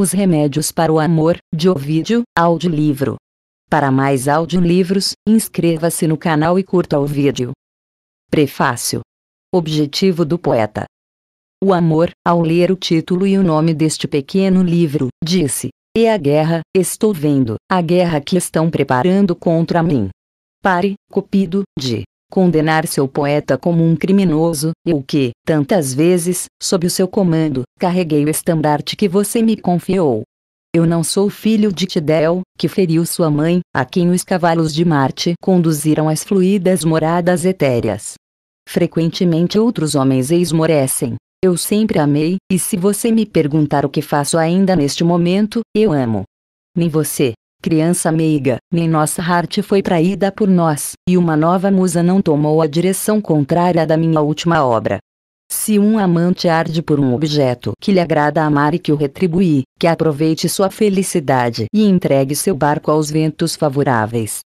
Os Remédios para o Amor, de Ovídio, audiolivro. Para mais audiolivros, inscreva-se no canal e curta o vídeo. Prefácio. Objetivo do poeta. O amor, ao ler o título e o nome deste pequeno livro, disse: E a guerra, estou vendo, a guerra que estão preparando contra mim. Pare, Cupido, de condenar seu poeta como um criminoso, eu que, tantas vezes, sob o seu comando, carreguei o estandarte que você me confiou. Eu não sou filho de Tidel, que feriu sua mãe, a quem os cavalos de Marte conduziram às fluídas moradas etéreas. Frequentemente outros homens esmorecem. Eu sempre amei, e se você me perguntar o que faço ainda neste momento, eu amo. Nem você, criança meiga, nem nossa arte foi traída por nós, e uma nova musa não tomou a direção contrária da minha última obra. Se um amante arde por um objeto que lhe agrada amar e que o retribuir, que aproveite sua felicidade e entregue seu barco aos ventos favoráveis.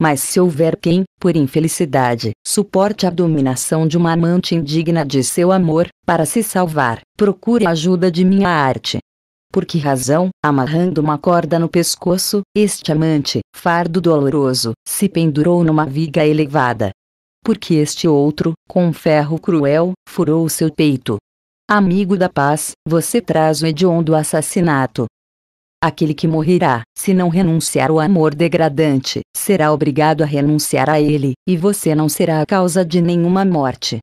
Mas se houver quem, por infelicidade, suporte a dominação de uma amante indigna de seu amor, para se salvar, procure a ajuda de minha arte. Por que razão, amarrando uma corda no pescoço, este amante, fardo doloroso, se pendurou numa viga elevada? Porque este outro, com um ferro cruel, furou seu peito. Amigo da paz, você traz o hediondo assassinato. Aquele que morrerá, se não renunciar ao amor degradante, será obrigado a renunciar a ele, e você não será a causa de nenhuma morte.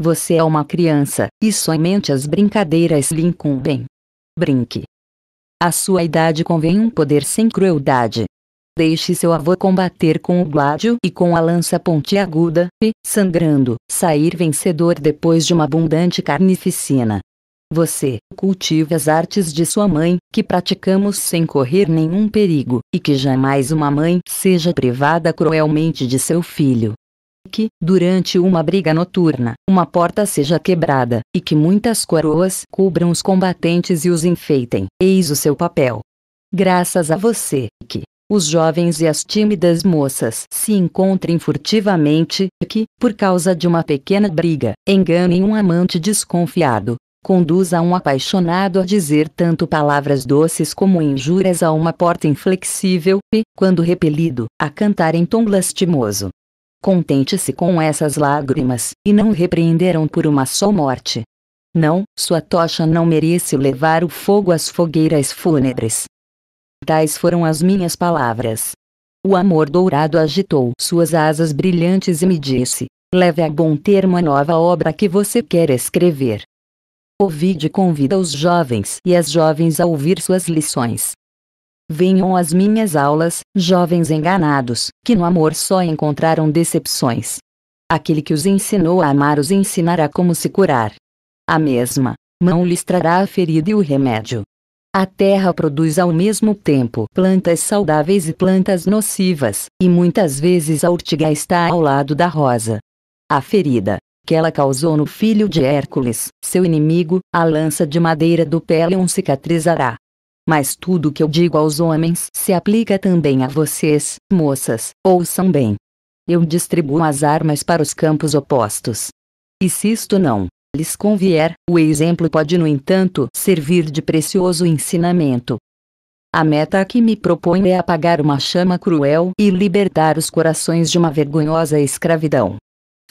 Você é uma criança, e somente as brincadeiras lhe incumbem brinque. À sua idade convém um poder sem crueldade. Deixe seu avô combater com o gládio e com a lança pontiaguda, e, sangrando, sair vencedor depois de uma abundante carnificina. Você cultive as artes de sua mãe, que praticamos sem correr nenhum perigo, e que jamais uma mãe seja privada cruelmente de seu filho que, durante uma briga noturna, uma porta seja quebrada, e que muitas coroas cubram os combatentes e os enfeitem. Eis o seu papel. Graças a você, que os jovens e as tímidas moças se encontrem furtivamente, que, por causa de uma pequena briga, enganem um amante desconfiado, conduza um apaixonado a dizer tanto palavras doces como injúrias a uma porta inflexível, e, quando repelido, a cantar em tom lastimoso. Contente-se com essas lágrimas, e não repreenderam por uma só morte. Não, sua tocha não merece levar o fogo às fogueiras fúnebres. Tais foram as minhas palavras. O amor dourado agitou suas asas brilhantes e me disse: Leve a bom termo a nova obra que você quer escrever. Ovide convida os jovens e as jovens a ouvir suas lições. Venham às minhas aulas, jovens enganados, que no amor só encontraram decepções. Aquele que os ensinou a amar os ensinará como se curar. A mesma mão lhes trará a ferida e o remédio. A terra produz ao mesmo tempo plantas saudáveis e plantas nocivas, e muitas vezes a urtiga está ao lado da rosa. A ferida que ela causou no filho de Hércules, seu inimigo, a lança de madeira do Pélion cicatrizará. Mas tudo que eu digo aos homens se aplica também a vocês, moças, ouçam bem. Eu distribuo as armas para os campos opostos. E se isto não lhes convier, o exemplo pode, no entanto, servir de precioso ensinamento. A meta que me proponho é apagar uma chama cruel e libertar os corações de uma vergonhosa escravidão.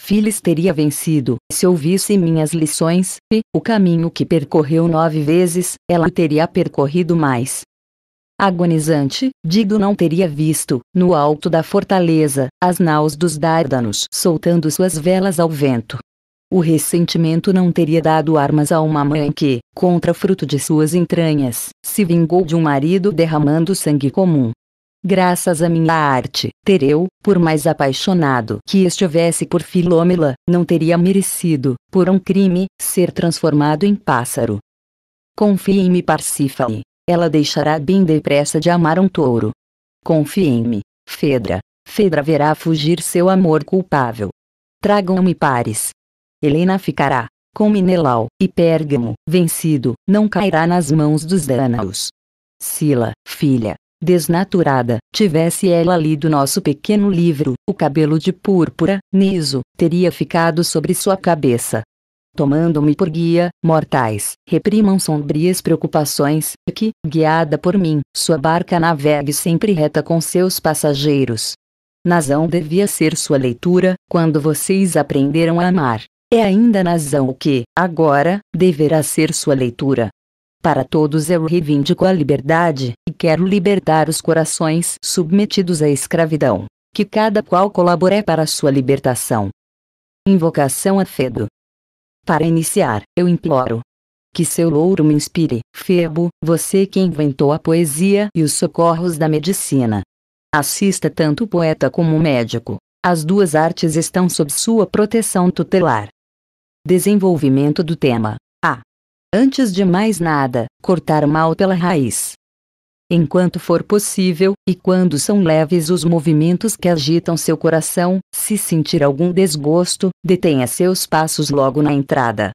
Filis teria vencido, se ouvisse minhas lições, e, o caminho que percorreu nove vezes, ela teria percorrido mais. Agonizante, Dido não teria visto, no alto da fortaleza, as naus dos Dárdanos soltando suas velas ao vento. O ressentimento não teria dado armas a uma mãe que, contra fruto de suas entranhas, se vingou de um marido derramando sangue comum. Graças à minha arte, Tereu, por mais apaixonado que estivesse por Filômela, não teria merecido, por um crime, ser transformado em pássaro. Confie em me Parsífale. Ela deixará bem depressa de amar um touro. Confie em me, Fedra. Fedra verá fugir seu amor culpável. Tragam-me pares. Helena ficará, com Minelau, e Pérgamo, vencido, não cairá nas mãos dos Dânaos. Sila, filha, desnaturada, tivesse ela lido nosso pequeno livro, o cabelo de púrpura, niso, teria ficado sobre sua cabeça. tomando-me por guia, mortais, reprimam sombrias preocupações, e que, guiada por mim, sua barca navegue sempre reta com seus passageiros. Nazão devia ser sua leitura, quando vocês aprenderam a amar. É ainda Nazão o que, agora, deverá ser sua leitura. Para todos eu reivindico a liberdade, e quero libertar os corações submetidos à escravidão. Que cada qual colabore para sua libertação. Invocação a Fedo. Para iniciar, eu imploro. Que seu louro me inspire, Febo, você que inventou a poesia e os socorros da medicina. Assista tanto o poeta como o médico. As duas artes estão sob sua proteção tutelar. Desenvolvimento do tema. Antes de mais nada, cortar mal pela raiz. Enquanto for possível, e quando são leves os movimentos que agitam seu coração, se sentir algum desgosto, detenha seus passos logo na entrada.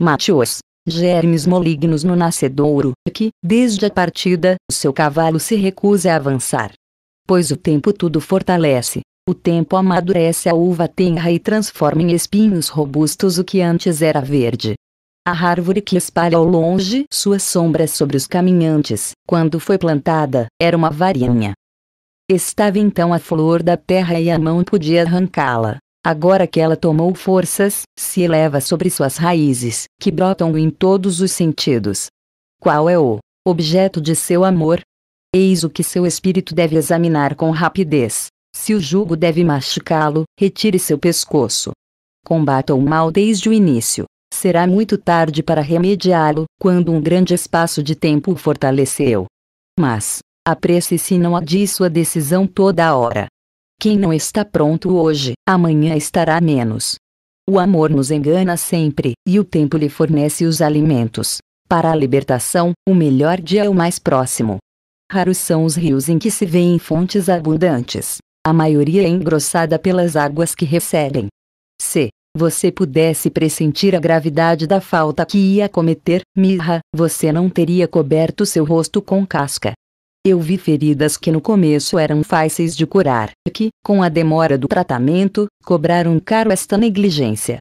Mate-os. Germes malignos no nascedouro, que, desde a partida, o seu cavalo se recusa a avançar pois o tempo tudo fortalece. O tempo amadurece a uva tenra e transforma em espinhos robustos o que antes era verde. A árvore que espalha ao longe suas sombras sobre os caminhantes, quando foi plantada, era uma varinha. Estava então a flor da terra e a mão podia arrancá-la. Agora que ela tomou forças, se eleva sobre suas raízes, que brotam em todos os sentidos. Qual é o objeto de seu amor? Eis o que seu espírito deve examinar com rapidez. Se o jugo deve masticá-lo, retire seu pescoço. Combata o mal desde o início. Será muito tarde para remediá-lo, quando um grande espaço de tempo o fortaleceu. Mas, apresse-se não adie sua decisão toda a hora. Quem não está pronto hoje, amanhã estará menos. O amor nos engana sempre, e o tempo lhe fornece os alimentos. Para a libertação, o melhor dia é o mais próximo. Raros são os rios em que se vêem fontes abundantes. A maioria é engrossada pelas águas que recebem. Se você pudesse pressentir a gravidade da falta que ia cometer, Mirra, você não teria coberto seu rosto com casca. Eu vi feridas que no começo eram fáceis de curar, e que, com a demora do tratamento, cobraram caro esta negligência.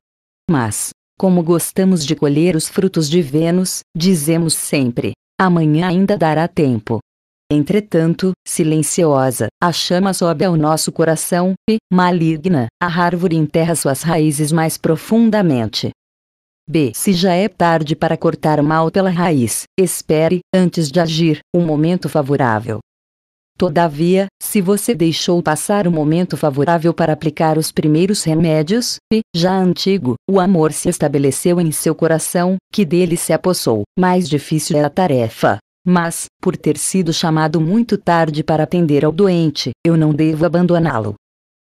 Mas, como gostamos de colher os frutos de Vênus, dizemos sempre: amanhã ainda dará tempo. Entretanto, silenciosa, a chama sobe ao nosso coração, e, maligna, a árvore enterra suas raízes mais profundamente. B. Se já é tarde para cortar mal pela raiz, espere, antes de agir, um momento favorável. Todavia, se você deixou passar o momento favorável para aplicar os primeiros remédios, e, já antigo, o amor se estabeleceu em seu coração, que dele se apossou, mais difícil é a tarefa. Mas, por ter sido chamado muito tarde para atender ao doente, eu não devo abandoná-lo.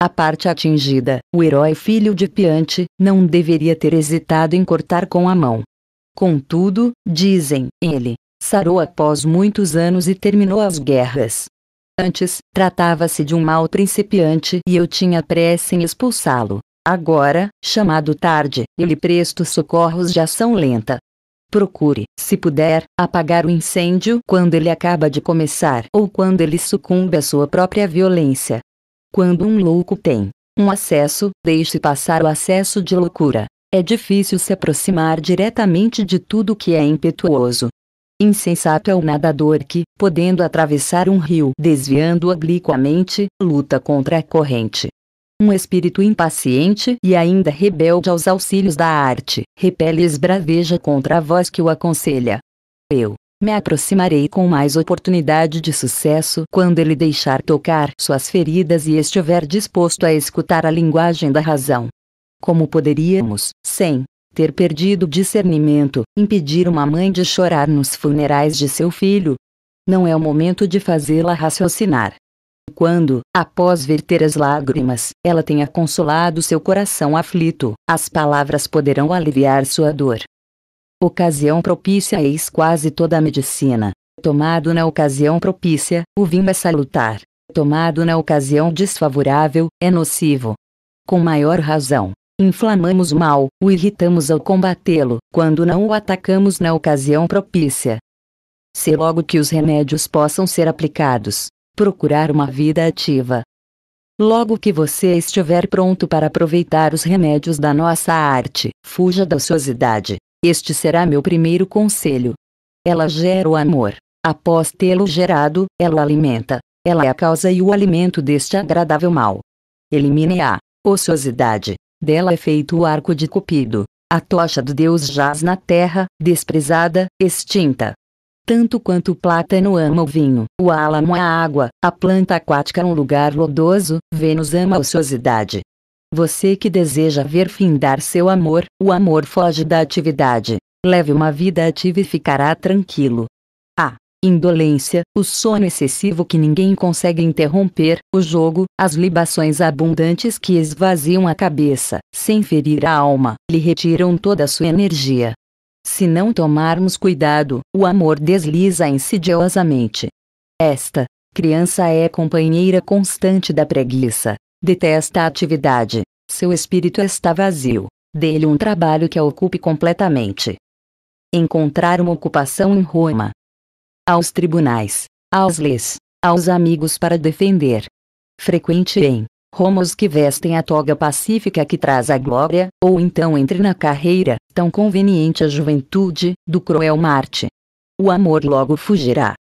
A parte atingida, o herói filho de Piante, não deveria ter hesitado em cortar com a mão. Contudo, dizem, ele, sarou após muitos anos e terminou as guerras. Antes, tratava-se de um mal principiante e eu tinha pressa em expulsá-lo. Agora, chamado tarde, ele presto socorros de ação lenta. Procure, se puder, apagar o incêndio quando ele acaba de começar ou quando ele sucumbe à sua própria violência. Quando um louco tem um acesso, deixe passar o acesso de loucura. É difícil se aproximar diretamente de tudo que é impetuoso. Insensato é o nadador que, podendo atravessar um rio desviando obliquamente, luta contra a corrente. Um espírito impaciente e ainda rebelde aos auxílios da arte, repele e esbraveja contra a voz que o aconselha. Eu me aproximarei com mais oportunidade de sucesso quando ele deixar tocar suas feridas e estiver disposto a escutar a linguagem da razão. Como poderíamos, sem ter perdido discernimento, impedir uma mãe de chorar nos funerais de seu filho? Não é o momento de fazê-la raciocinar. Quando, após verter as lágrimas, ela tenha consolado seu coração aflito, as palavras poderão aliviar sua dor. Ocasião propícia eis quase toda a medicina. Tomado na ocasião propícia, o vinho é salutar. Tomado na ocasião desfavorável, é nocivo. Com maior razão, inflamamos o mal, o irritamos ao combatê-lo, quando não o atacamos na ocasião propícia. Se logo que os remédios possam ser aplicados, procurar uma vida ativa. Logo que você estiver pronto para aproveitar os remédios da nossa arte, fuja da ociosidade. Este será meu primeiro conselho. Ela gera o amor. Após tê-lo gerado, ela o alimenta. Ela é a causa e o alimento deste agradável mal. Elimine a ociosidade. Dela é feito o arco de Cupido. A tocha do Deus jaz na terra, desprezada, extinta. Tanto quanto o plátano ama o vinho, o álamo a água, a planta aquática um lugar lodoso, Vênus ama a ociosidade. Você que deseja ver findar seu amor, o amor foge da atividade. Leve uma vida ativa e ficará tranquilo. A indolência, o sono excessivo que ninguém consegue interromper, o jogo, as libações abundantes que esvaziam a cabeça, sem ferir a alma, lhe retiram toda a sua energia. Se não tomarmos cuidado, o amor desliza insidiosamente. Esta criança é companheira constante da preguiça. Detesta a atividade. Seu espírito está vazio. Dê-lhe um trabalho que a ocupe completamente. Encontrar uma ocupação em Roma. Aos tribunais, aos leis, aos amigos para defender. Frequente em Roma os que vestem a toga pacífica que traz a glória, ou então entre na carreira, tão conveniente a juventude, do cruel Marte. O amor logo fugirá.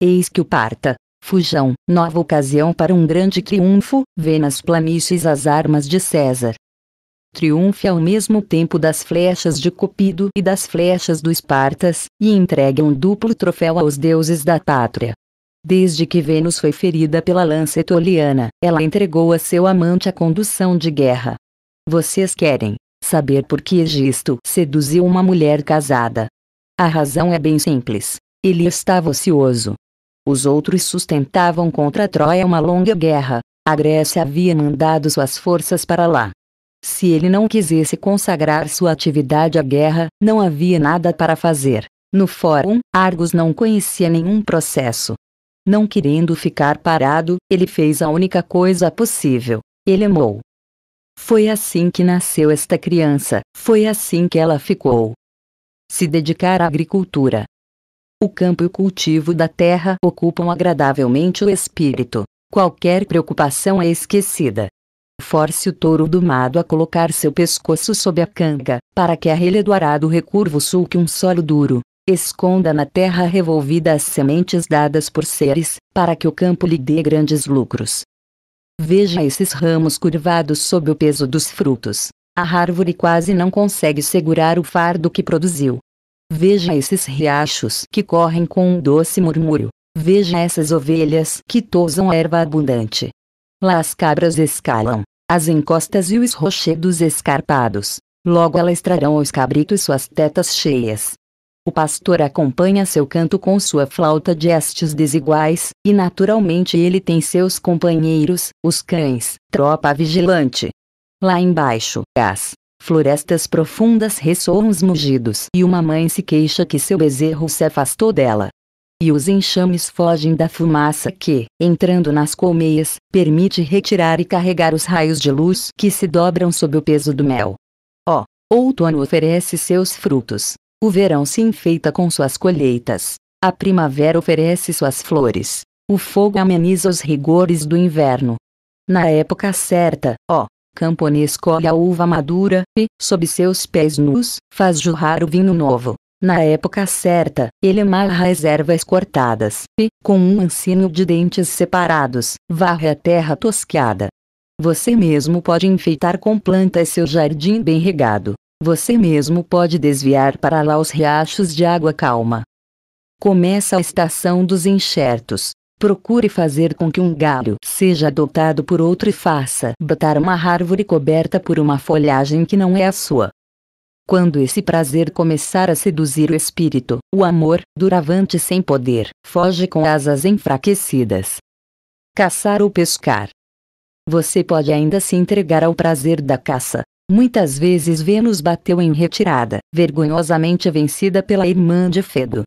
Eis que o parta. Fujam, nova ocasião para um grande triunfo, vê nas planícies as armas de César. Triunfe ao mesmo tempo das flechas de Cupido e das flechas do Espartas, e entregue um duplo troféu aos deuses da pátria. Desde que Vênus foi ferida pela lança etoliana, ela entregou a seu amante a condução de guerra. Vocês querem saber por que Egisto seduziu uma mulher casada? A razão é bem simples. Ele estava ocioso. Os outros sustentavam contra Troia uma longa guerra. A Grécia havia mandado suas forças para lá. Se ele não quisesse consagrar sua atividade à guerra, não havia nada para fazer. No fórum, Argos não conhecia nenhum processo. Não querendo ficar parado, ele fez a única coisa possível. Ele amou. Foi assim que nasceu esta criança, foi assim que ela ficou. Se dedicar à agricultura. O campo e o cultivo da terra ocupam agradavelmente o espírito. Qualquer preocupação é esquecida. Force o touro domado a colocar seu pescoço sob a canga, para que a relha do arado recurvo sulque um solo duro, Esconda na terra revolvida as sementes dadas por seres, para que o campo lhe dê grandes lucros. Veja esses ramos curvados sob o peso dos frutos. A árvore quase não consegue segurar o fardo que produziu. Veja esses riachos que correm com um doce murmúrio. Veja essas ovelhas que tosam erva abundante. Lá as cabras escalam as encostas e os rochedos escarpados. Logo elas trarão aos cabritos suas tetas cheias. O pastor acompanha seu canto com sua flauta de hastes desiguais, e naturalmente ele tem seus companheiros, os cães, tropa vigilante. Lá embaixo, as florestas profundas ressoam os mugidos e uma mãe se queixa que seu bezerro se afastou dela. E os enxames fogem da fumaça que, entrando nas colmeias, permite retirar e carregar os raios de luz que se dobram sob o peso do mel. Ó, oh, outono oferece seus frutos, o verão se enfeita com suas colheitas. A primavera oferece suas flores. O fogo ameniza os rigores do inverno. Na época certa, ó, camponês colhe a uva madura, e, sob seus pés nus, faz jorrar o vinho novo. Na época certa, ele amarra as ervas cortadas, e, com um ensino de dentes separados, varre a terra tosqueada. Você mesmo pode enfeitar com plantas seu jardim bem regado. Você mesmo pode desviar para lá os riachos de água calma. Começa a estação dos enxertos. Procure fazer com que um galho seja adotado por outro e faça brotar uma árvore coberta por uma folhagem que não é a sua. Quando esse prazer começar a seduzir o espírito, o amor, duravante sem poder, foge com asas enfraquecidas. Caçar ou pescar. Você pode ainda se entregar ao prazer da caça, Muitas vezes Vênus bateu em retirada, vergonhosamente vencida pela irmã de Fedo.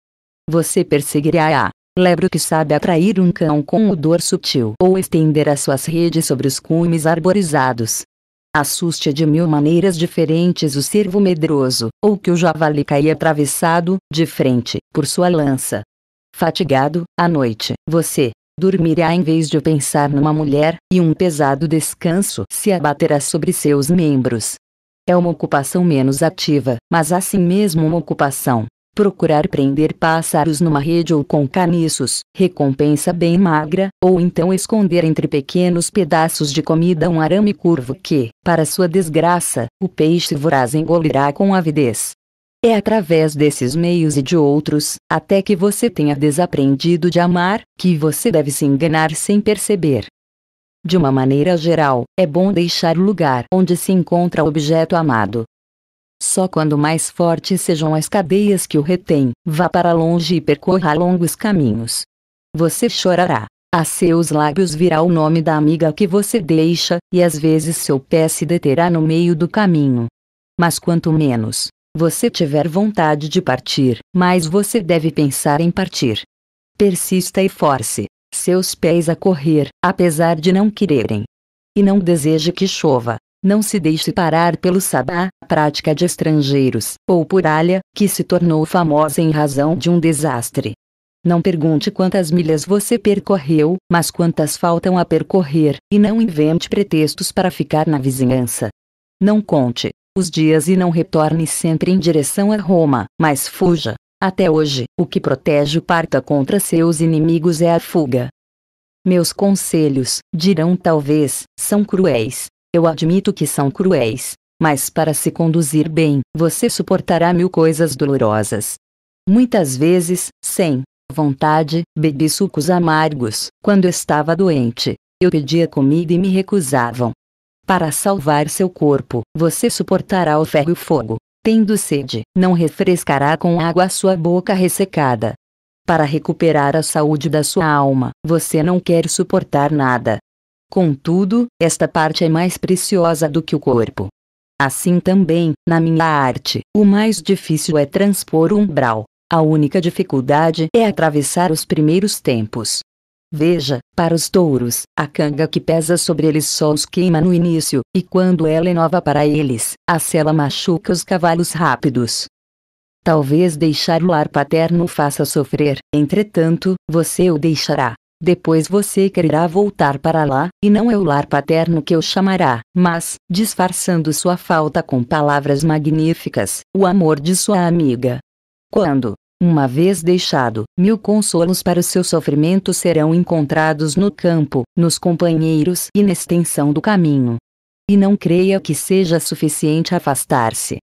Você perseguirá a lebre que sabe atrair um cão com odor sutil ou estender as suas redes sobre os cumes arborizados. Assuste de mil maneiras diferentes o cervo medroso, ou que o javali caia atravessado, de frente, por sua lança. Fatigado, à noite, você dormirá em vez de pensar numa mulher, e um pesado descanso se abaterá sobre seus membros. É uma ocupação menos ativa, mas assim mesmo uma ocupação. Procurar prender pássaros numa rede ou com caniços, recompensa bem magra, ou então esconder entre pequenos pedaços de comida um arame curvo que, para sua desgraça, o peixe voraz engolirá com avidez. É através desses meios e de outros, até que você tenha desaprendido de amar, que você deve se enganar sem perceber. De uma maneira geral, é bom deixar o lugar onde se encontra o objeto amado. Só quando mais fortes sejam as cadeias que o retêm, vá para longe e percorra longos caminhos. Você chorará. A seus lábios virá o nome da amiga que você deixa, e às vezes seu pé se deterá no meio do caminho. Mas quanto menos, você tiver vontade de partir, mais você deve pensar em partir. Persista e force seus pés a correr, apesar de não quererem. E não deseje que chova. Não se deixe parar pelo sabá, prática de estrangeiros, ou por alha, que se tornou famosa em razão de um desastre. Não pergunte quantas milhas você percorreu, mas quantas faltam a percorrer, e não invente pretextos para ficar na vizinhança. Não conte, os dias e não retorne sempre em direção a Roma, mas fuja. Até hoje, o que protege o parta contra seus inimigos é a fuga. Meus conselhos, dirão talvez, são cruéis. Eu admito que são cruéis. Mas para se conduzir bem, você suportará mil coisas dolorosas. Muitas vezes, sem vontade, bebi sucos amargos, quando estava doente. Eu pedia comida e me recusavam. Para salvar seu corpo, você suportará o ferro e o fogo. Tendo sede, não refrescará com água sua boca ressecada. Para recuperar a saúde da sua alma, você não quer suportar nada. Contudo, esta parte é mais preciosa do que o corpo. Assim também, na minha arte, o mais difícil é transpor o umbral. A única dificuldade é atravessar os primeiros tempos. Veja, para os touros, a canga que pesa sobre eles só os queima no início, e quando ela é nova para eles, a sela machuca os cavalos rápidos. Talvez deixar o lar paterno faça sofrer, entretanto, você o deixará. Depois você quererá voltar para lá, e não é o lar paterno que o chamará, mas, disfarçando sua falta com palavras magníficas, o amor de sua amiga. Quando, uma vez deixado, mil consolos para o seu sofrimento serão encontrados no campo, nos companheiros e na extensão do caminho. E não creia que seja suficiente afastar-se.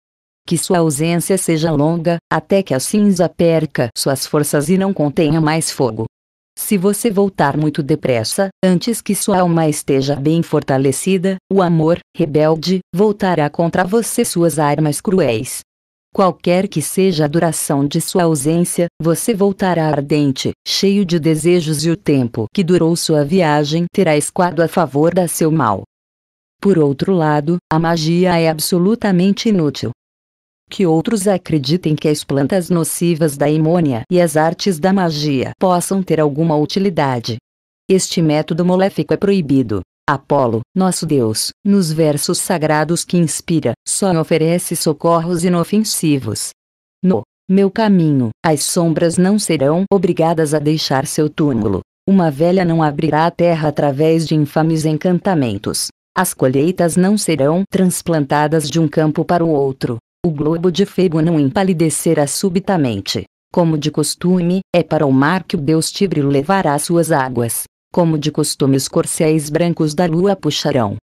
Que sua ausência seja longa, até que a cinza perca suas forças e não contenha mais fogo. Se você voltar muito depressa, antes que sua alma esteja bem fortalecida, o amor, rebelde, voltará contra você suas armas cruéis, Qualquer que seja a duração de sua ausência, você voltará ardente, cheio de desejos e o tempo que durou sua viagem terá esquado a favor da seu mal. Por outro lado, a magia é absolutamente inútil. Que outros acreditem que as plantas nocivas da imônia e as artes da magia possam ter alguma utilidade. Este método maléfico é proibido. Apolo, nosso Deus, nos versos sagrados que inspira, só oferece socorros inofensivos. No meu caminho, as sombras não serão obrigadas a deixar seu túmulo. Uma velha não abrirá a terra através de infames encantamentos. As colheitas não serão transplantadas de um campo para o outro. O globo de Febo não empalidecerá subitamente. Como de costume, é para o mar que o deus Tibre levará suas águas. Como de costume os corcéis brancos da lua puxarão.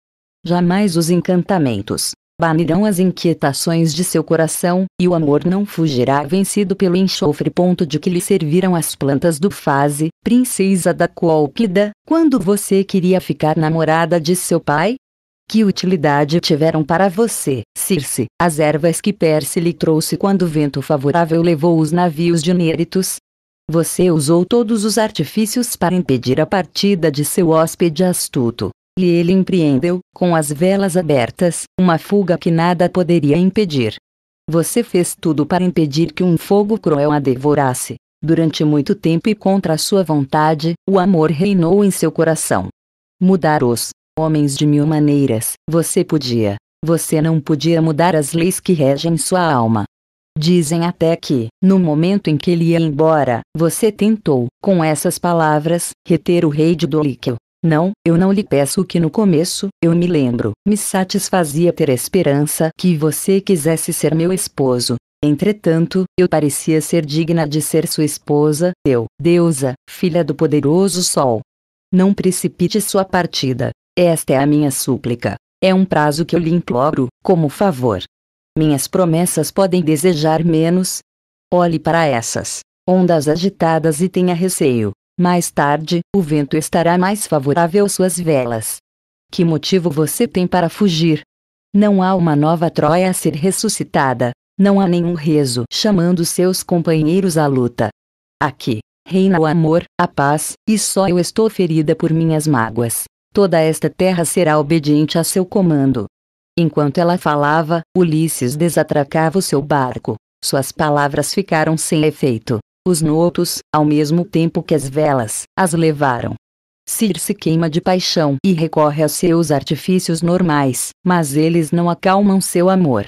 Jamais os encantamentos banirão as inquietações de seu coração, e o amor não fugirá vencido pelo enxofre. Ponto de que lhe serviram as plantas do Fase, princesa da Colquida, quando você queria ficar namorada de seu pai? Que utilidade tiveram para você, Circe, as ervas que Perse lhe trouxe quando o vento favorável levou os navios de Néritos? Você usou todos os artifícios para impedir a partida de seu hóspede astuto. E ele empreendeu, com as velas abertas, uma fuga que nada poderia impedir. Você fez tudo para impedir que um fogo cruel a devorasse. Durante muito tempo e contra sua vontade, o amor reinou em seu coração. Mudar os homens de mil maneiras, você podia. Você não podia mudar as leis que regem sua alma. Dizem até que, no momento em que ele ia embora, você tentou, com essas palavras, reter o rei de Dolíquio. Não, eu não lhe peço que no começo, eu me lembro, me satisfazia ter esperança que você quisesse ser meu esposo. Entretanto, eu parecia ser digna de ser sua esposa, eu, deusa, filha do poderoso sol. Não precipite sua partida. Esta é a minha súplica. É um prazo que eu lhe imploro, como favor. Minhas promessas podem desejar menos? Olhe para essas ondas agitadas e tenha receio. Mais tarde, o vento estará mais favorável às suas velas. Que motivo você tem para fugir? Não há uma nova Troia a ser ressuscitada. Não há nenhum rezo chamando seus companheiros à luta. Aqui, reina o amor, a paz, e só eu estou ferida por minhas mágoas. Toda esta terra será obediente a seu comando. Enquanto ela falava, Ulisses desatracava o seu barco. Suas palavras ficaram sem efeito. Os notos, ao mesmo tempo que as velas, as levaram. Circe queima de paixão e recorre aos seus artifícios normais, mas eles não acalmam seu amor.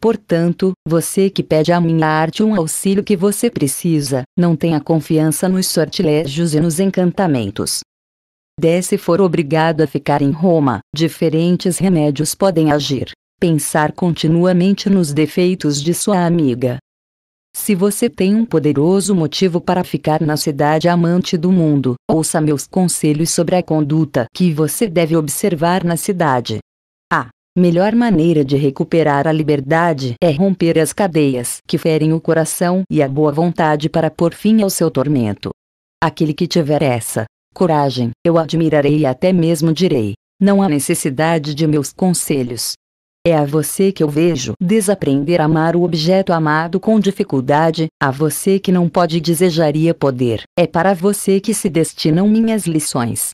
Portanto, você que pede à minha arte um auxílio que você precisa, não tenha confiança nos sortilégios e nos encantamentos. Desse for obrigado a ficar em Roma, diferentes remédios podem agir. Pensar continuamente nos defeitos de sua amiga, se você tem um poderoso motivo para ficar na cidade amante do mundo, ouça meus conselhos sobre a conduta que você deve observar na cidade. A melhor maneira de recuperar a liberdade é romper as cadeias que ferem o coração e a boa vontade para pôr fim ao seu tormento. Aquele que tiver essa coragem, eu admirarei e até mesmo direi: não há necessidade de meus conselhos, é a você que eu vejo desaprender a amar o objeto amado com dificuldade, a você que não pode e desejaria poder. É para você que se destinam minhas lições.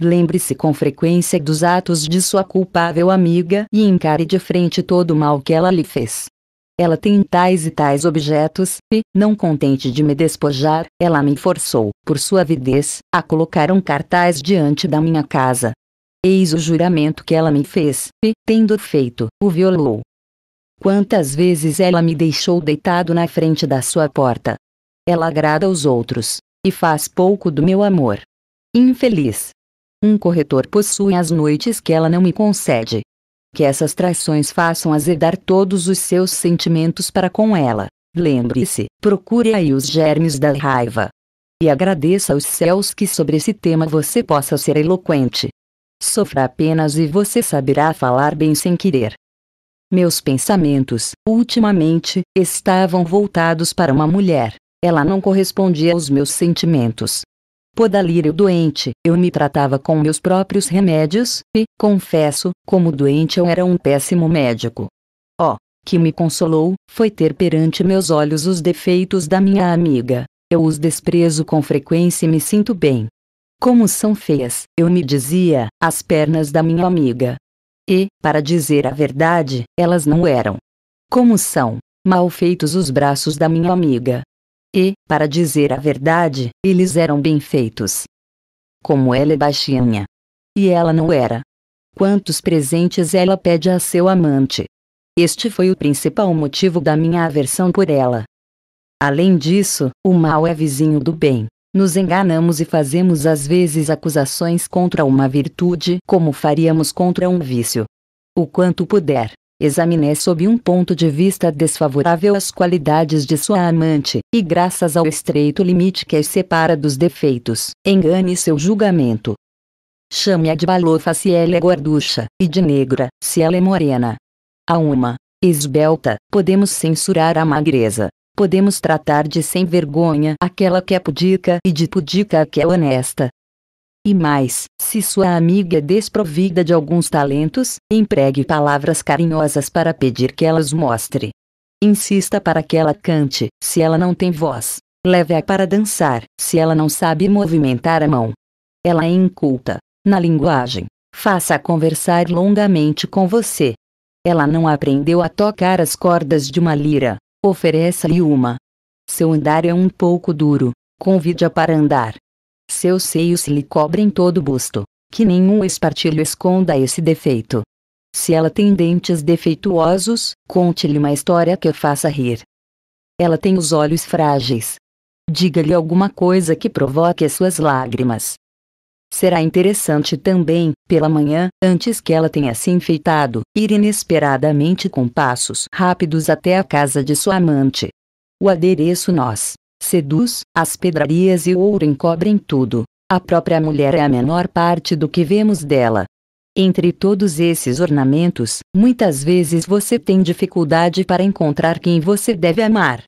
Lembre-se com frequência dos atos de sua culpável amiga e encare de frente todo o mal que ela lhe fez. Ela tem tais e tais objetos, e, não contente de me despojar, ela me forçou, por sua avidez, a colocar um cartaz diante da minha casa, Eis o juramento que ela me fez, e, tendo feito, o violou. Quantas vezes ela me deixou deitado na frente da sua porta? Ela agrada aos outros, e faz pouco do meu amor. Infeliz. Um corretor possui as noites que ela não me concede. Que essas traições façam azedar todos os seus sentimentos para com ela. Lembre-se, procure aí os germes da raiva. E agradeça aos céus que sobre esse tema você possa ser eloquente. Sofra apenas e você saberá falar bem sem querer. Meus pensamentos, ultimamente, estavam voltados para uma mulher. Ela não correspondia aos meus sentimentos. Podalírio doente, eu me tratava com meus próprios remédios, e, confesso, como doente eu era um péssimo médico. Oh, que me consolou, foi ter perante meus olhos os defeitos da minha amiga. Eu os desprezo com frequência e me sinto bem. Como são feias, eu me dizia, as pernas da minha amiga. E, para dizer a verdade, elas não eram. Como são mal feitos os braços da minha amiga. E, para dizer a verdade, eles eram bem feitos. Como ela é baixinha. E ela não era. Quantos presentes ela pede a seu amante? Este foi o principal motivo da minha aversão por ela. Além disso, o mal é vizinho do bem. Nos enganamos e fazemos às vezes acusações contra uma virtude como faríamos contra um vício. O quanto puder, examine sob um ponto de vista desfavorável as qualidades de sua amante, e graças ao estreito limite que as separa dos defeitos, engane seu julgamento. Chame-a de balofa se ela é gorducha, e de negra, se ela é morena. A uma esbelta, podemos censurar a magreza, Podemos tratar de sem vergonha aquela que é pudica e de pudica a que é honesta. E mais, se sua amiga é desprovida de alguns talentos, empregue palavras carinhosas para pedir que elas mostre. Insista para que ela cante, se ela não tem voz. Leve-a para dançar, se ela não sabe movimentar a mão. Ela é inculta na linguagem. Faça-a conversar longamente com você. Ela não aprendeu a tocar as cordas de uma lira, Ofereça-lhe uma. Seu andar é um pouco duro, convide-a para andar. Seus seios lhe cobrem todo o busto, que nenhum espartilho esconda esse defeito. Se ela tem dentes defeituosos, conte-lhe uma história que faça rir. Ela tem os olhos frágeis. Diga-lhe alguma coisa que provoque as suas lágrimas. Será interessante também, pela manhã, antes que ela tenha se enfeitado, ir inesperadamente com passos rápidos até a casa de sua amante. O adereço nós seduz, as pedrarias e o ouro encobrem tudo. A própria mulher é a menor parte do que vemos dela. Entre todos esses ornamentos, muitas vezes você tem dificuldade para encontrar quem você deve amar.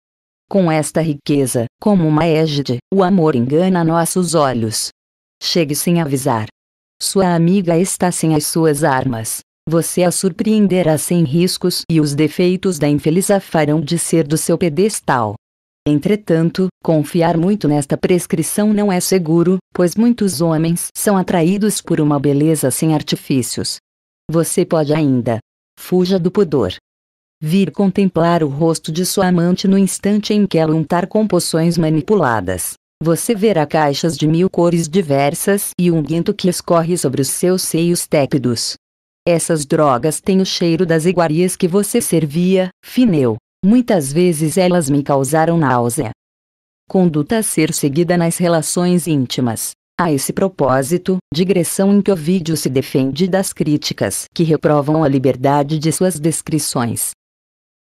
Com esta riqueza, como uma égide, o amor engana nossos olhos, Chegue sem avisar. Sua amiga está sem as suas armas. Você a surpreenderá sem riscos e os defeitos da infeliz a farão de ser do seu pedestal. Entretanto, confiar muito nesta prescrição não é seguro, pois muitos homens são atraídos por uma beleza sem artifícios. Você pode ainda. Fuja do pudor. Vir contemplar o rosto de sua amante no instante em que ela untar com poções manipuladas. Você verá caixas de mil cores diversas e um guinto que escorre sobre os seus seios tépidos. Essas drogas têm o cheiro das iguarias que você servia, Fineu. Muitas vezes elas me causaram náusea. Conduta a ser seguida nas relações íntimas. A esse propósito, digressão em que o vídeo se defende das críticas que reprovam a liberdade de suas descrições.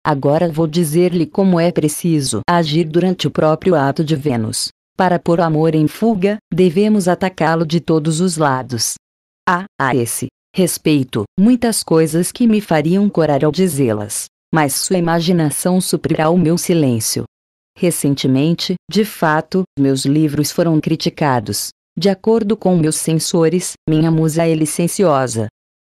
Agora vou dizer-lhe como é preciso agir durante o próprio ato de Vênus. Para pôr o amor em fuga, devemos atacá-lo de todos os lados. Há, a esse respeito, muitas coisas que me fariam corar ao dizê-las, mas sua imaginação suprirá o meu silêncio. Recentemente, de fato, meus livros foram criticados. De acordo com meus censores, minha musa é licenciosa.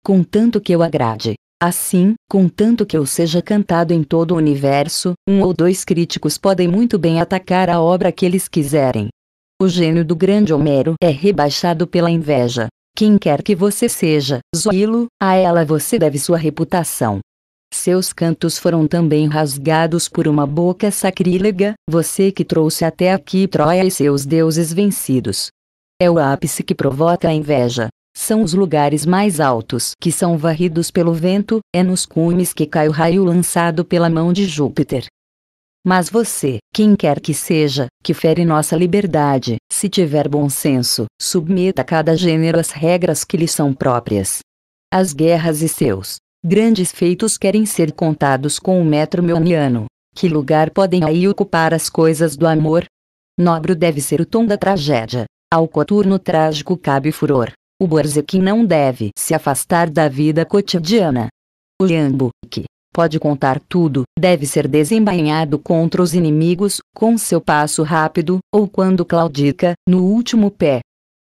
Contanto que eu agrade, Assim, contanto que eu seja cantado em todo o universo, um ou dois críticos podem muito bem atacar a obra que eles quiserem. O gênio do grande Homero é rebaixado pela inveja. Quem quer que você seja, Zoilo, a ela você deve sua reputação. Seus cantos foram também rasgados por uma boca sacrílega, você que trouxe até aqui Troia e seus deuses vencidos. É o ápice que provoca a inveja. São os lugares mais altos que são varridos pelo vento, é nos cumes que cai o raio lançado pela mão de Júpiter. Mas você, quem quer que seja, que fere nossa liberdade, se tiver bom senso, submeta cada gênero às regras que lhe são próprias. As guerras e seus grandes feitos querem ser contados com o metro meoniano. Que lugar podem aí ocupar as coisas do amor? Nobro deve ser o tom da tragédia. Ao coturno trágico cabe furor. O Borzequim não deve se afastar da vida cotidiana. O Iambo, que pode contar tudo, deve ser desembainhado contra os inimigos, com seu passo rápido, ou quando claudica, no último pé.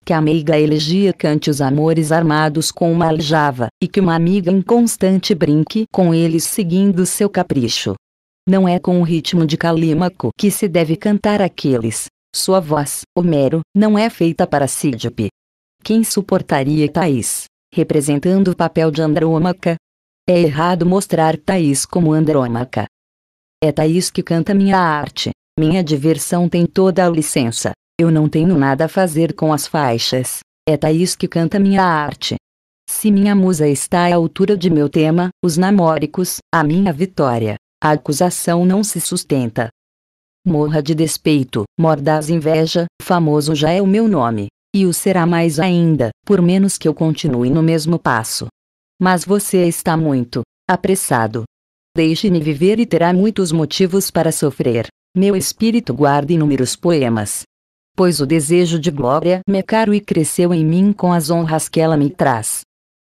Que a meiga elegia cante os amores armados com uma aljava, e que uma amiga inconstante brinque com eles seguindo seu capricho. Não é com o ritmo de Calímaco que se deve cantar aqueles. Sua voz, Homero, não é feita para Sídipe. Quem suportaria Thaís, representando o papel de Andrômaca? É errado mostrar Thaís como Andrômaca. É Thaís que canta minha arte. Minha diversão tem toda a licença. Eu não tenho nada a fazer com as faixas. É Thaís que canta minha arte. Se minha musa está à altura de meu tema, os namóricos, a minha vitória, a acusação não se sustenta. Morra de despeito, mordaz inveja, famoso já é o meu nome. E o será mais ainda, por menos que eu continue no mesmo passo. Mas você está muito apressado. Deixe-me viver e terá muitos motivos para sofrer. Meu espírito guarda inúmeros poemas. Pois o desejo de glória me é caro e cresceu em mim com as honras que ela me traz.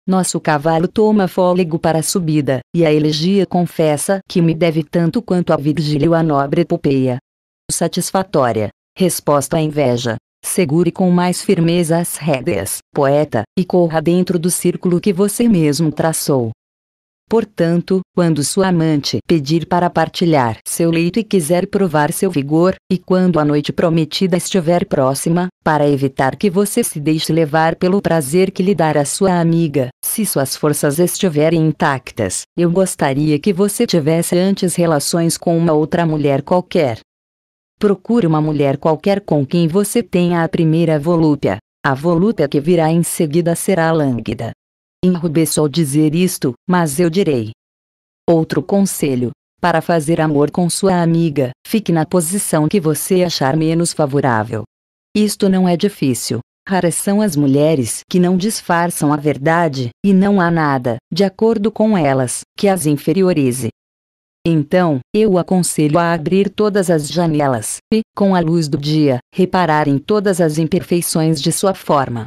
Nosso cavalo toma fôlego para a subida, e a elegia confessa que me deve tanto quanto a Virgílio a nobre epopeia. Satisfatória. Resposta à inveja. Segure com mais firmeza as rédeas, poeta, e corra dentro do círculo que você mesmo traçou. Portanto, quando sua amante pedir para partilhar seu leito e quiser provar seu vigor, e quando a noite prometida estiver próxima, para evitar que você se deixe levar pelo prazer que lhe dará sua amiga, se suas forças estiverem intactas, eu gostaria que você tivesse antes relações com uma outra mulher qualquer, Procure uma mulher qualquer com quem você tenha a primeira volúpia. A volúpia que virá em seguida será lânguida. Enrubesço ao dizer isto, mas eu direi. Outro conselho. Para fazer amor com sua amiga, fique na posição que você achar menos favorável. Isto não é difícil. Raras são as mulheres que não disfarçam a verdade, e não há nada, de acordo com elas, que as inferiorize. Então, eu aconselho a abrir todas as janelas, e, com a luz do dia, reparar em todas as imperfeições de sua forma.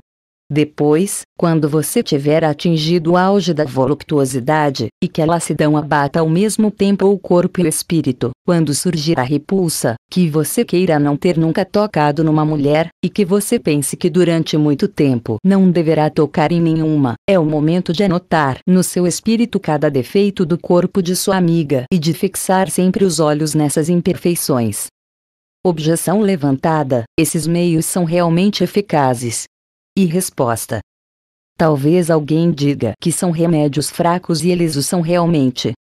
Depois, quando você tiver atingido o auge da voluptuosidade, e que a lassidão abata ao mesmo tempo o corpo e o espírito, quando surgir a repulsa, que você queira não ter nunca tocado numa mulher, e que você pense que durante muito tempo não deverá tocar em nenhuma, é o momento de anotar no seu espírito cada defeito do corpo de sua amiga e de fixar sempre os olhos nessas imperfeições. Objeção levantada: esses meios são realmente eficazes, e resposta. Talvez alguém diga que são remédios fracos e eles o são realmente.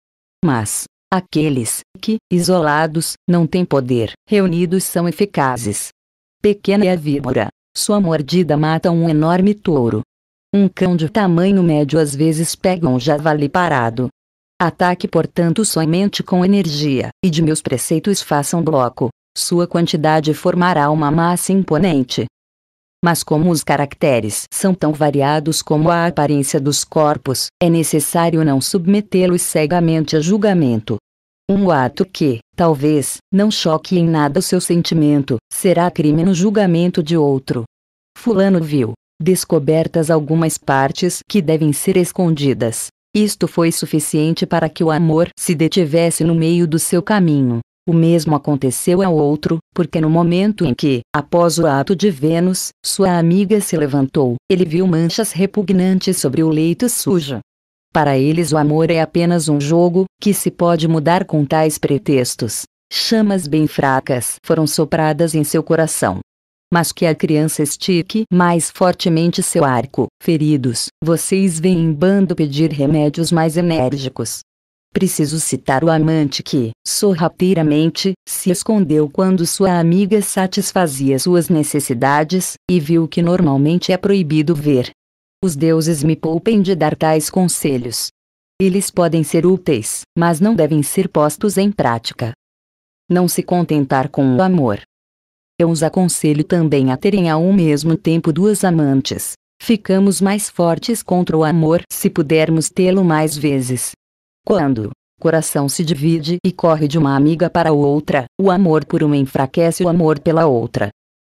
Mas, aqueles que, isolados, não têm poder, reunidos são eficazes. Pequena é a víbora. Sua mordida mata um enorme touro. Um cão de tamanho médio às vezes pega um javali parado. Ataque portanto somente com energia, e de meus preceitos façam bloco. Sua quantidade formará uma massa imponente, mas como os caracteres são tão variados como a aparência dos corpos, é necessário não submetê-los cegamente a julgamento. Um ato que, talvez, não choque em nada o seu sentimento, será crime no julgamento de outro. Fulano viu descobertas algumas partes que devem ser escondidas. Isto foi suficiente para que o amor se detivesse no meio do seu caminho. O mesmo aconteceu ao outro, porque no momento em que, após o ato de Vênus, sua amiga se levantou, ele viu manchas repugnantes sobre o leito sujo. Para eles o amor é apenas um jogo, que se pode mudar com tais pretextos. Chamas bem fracas foram sopradas em seu coração. Mas que a criança estique mais fortemente seu arco. Feridos, vocês vêm em bando pedir remédios mais enérgicos. Preciso citar o amante que, sorrateiramente, se escondeu quando sua amiga satisfazia suas necessidades, e viu que normalmente é proibido ver. Os deuses me poupem de dar tais conselhos. Eles podem ser úteis, mas não devem ser postos em prática. Não se contentar com o amor. Eu os aconselho também a terem ao mesmo tempo duas amantes. Ficamos mais fortes contra o amor se pudermos tê-lo mais vezes. Quando o coração se divide e corre de uma amiga para outra, o amor por uma enfraquece o amor pela outra.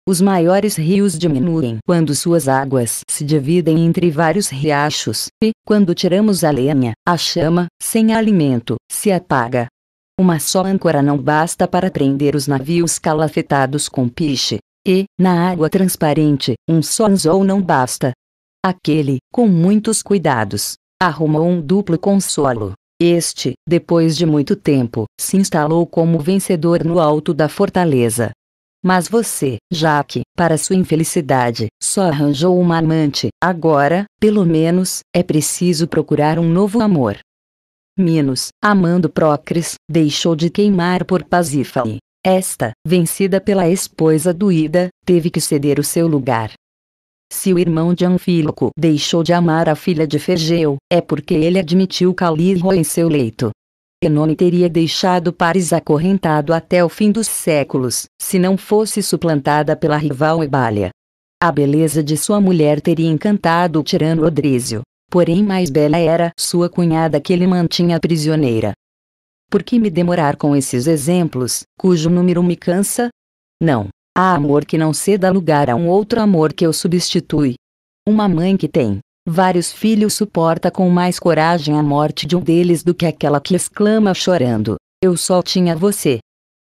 Os maiores rios diminuem quando suas águas se dividem entre vários riachos, e, quando tiramos a lenha, a chama, sem alimento, se apaga. Uma só âncora não basta para prender os navios calafetados com piche. E, na água transparente, um só anzol não basta. Aquele, com muitos cuidados, arrumou um duplo consolo. Este, depois de muito tempo, se instalou como vencedor no alto da fortaleza. Mas você, já que, para sua infelicidade, só arranjou uma amante, agora, pelo menos, é preciso procurar um novo amor. Minos, amando Procris, deixou de queimar por Pasífae. Esta, vencida pela esposa do Ida, teve que ceder o seu lugar. Se o irmão de Anfíloco deixou de amar a filha de Fegeu, é porque ele admitiu Calirro em seu leito. Enone teria deixado Paris acorrentado até o fim dos séculos, se não fosse suplantada pela rival Ebalia. A beleza de sua mulher teria encantado o tirano Odrísio, porém mais bela era sua cunhada que ele mantinha prisioneira. Por que me demorar com esses exemplos, cujo número me cansa? Não, Há amor que não ceda lugar a um outro amor que o substitui. Uma mãe que tem vários filhos suporta com mais coragem a morte de um deles do que aquela que exclama chorando: Eu só tinha você.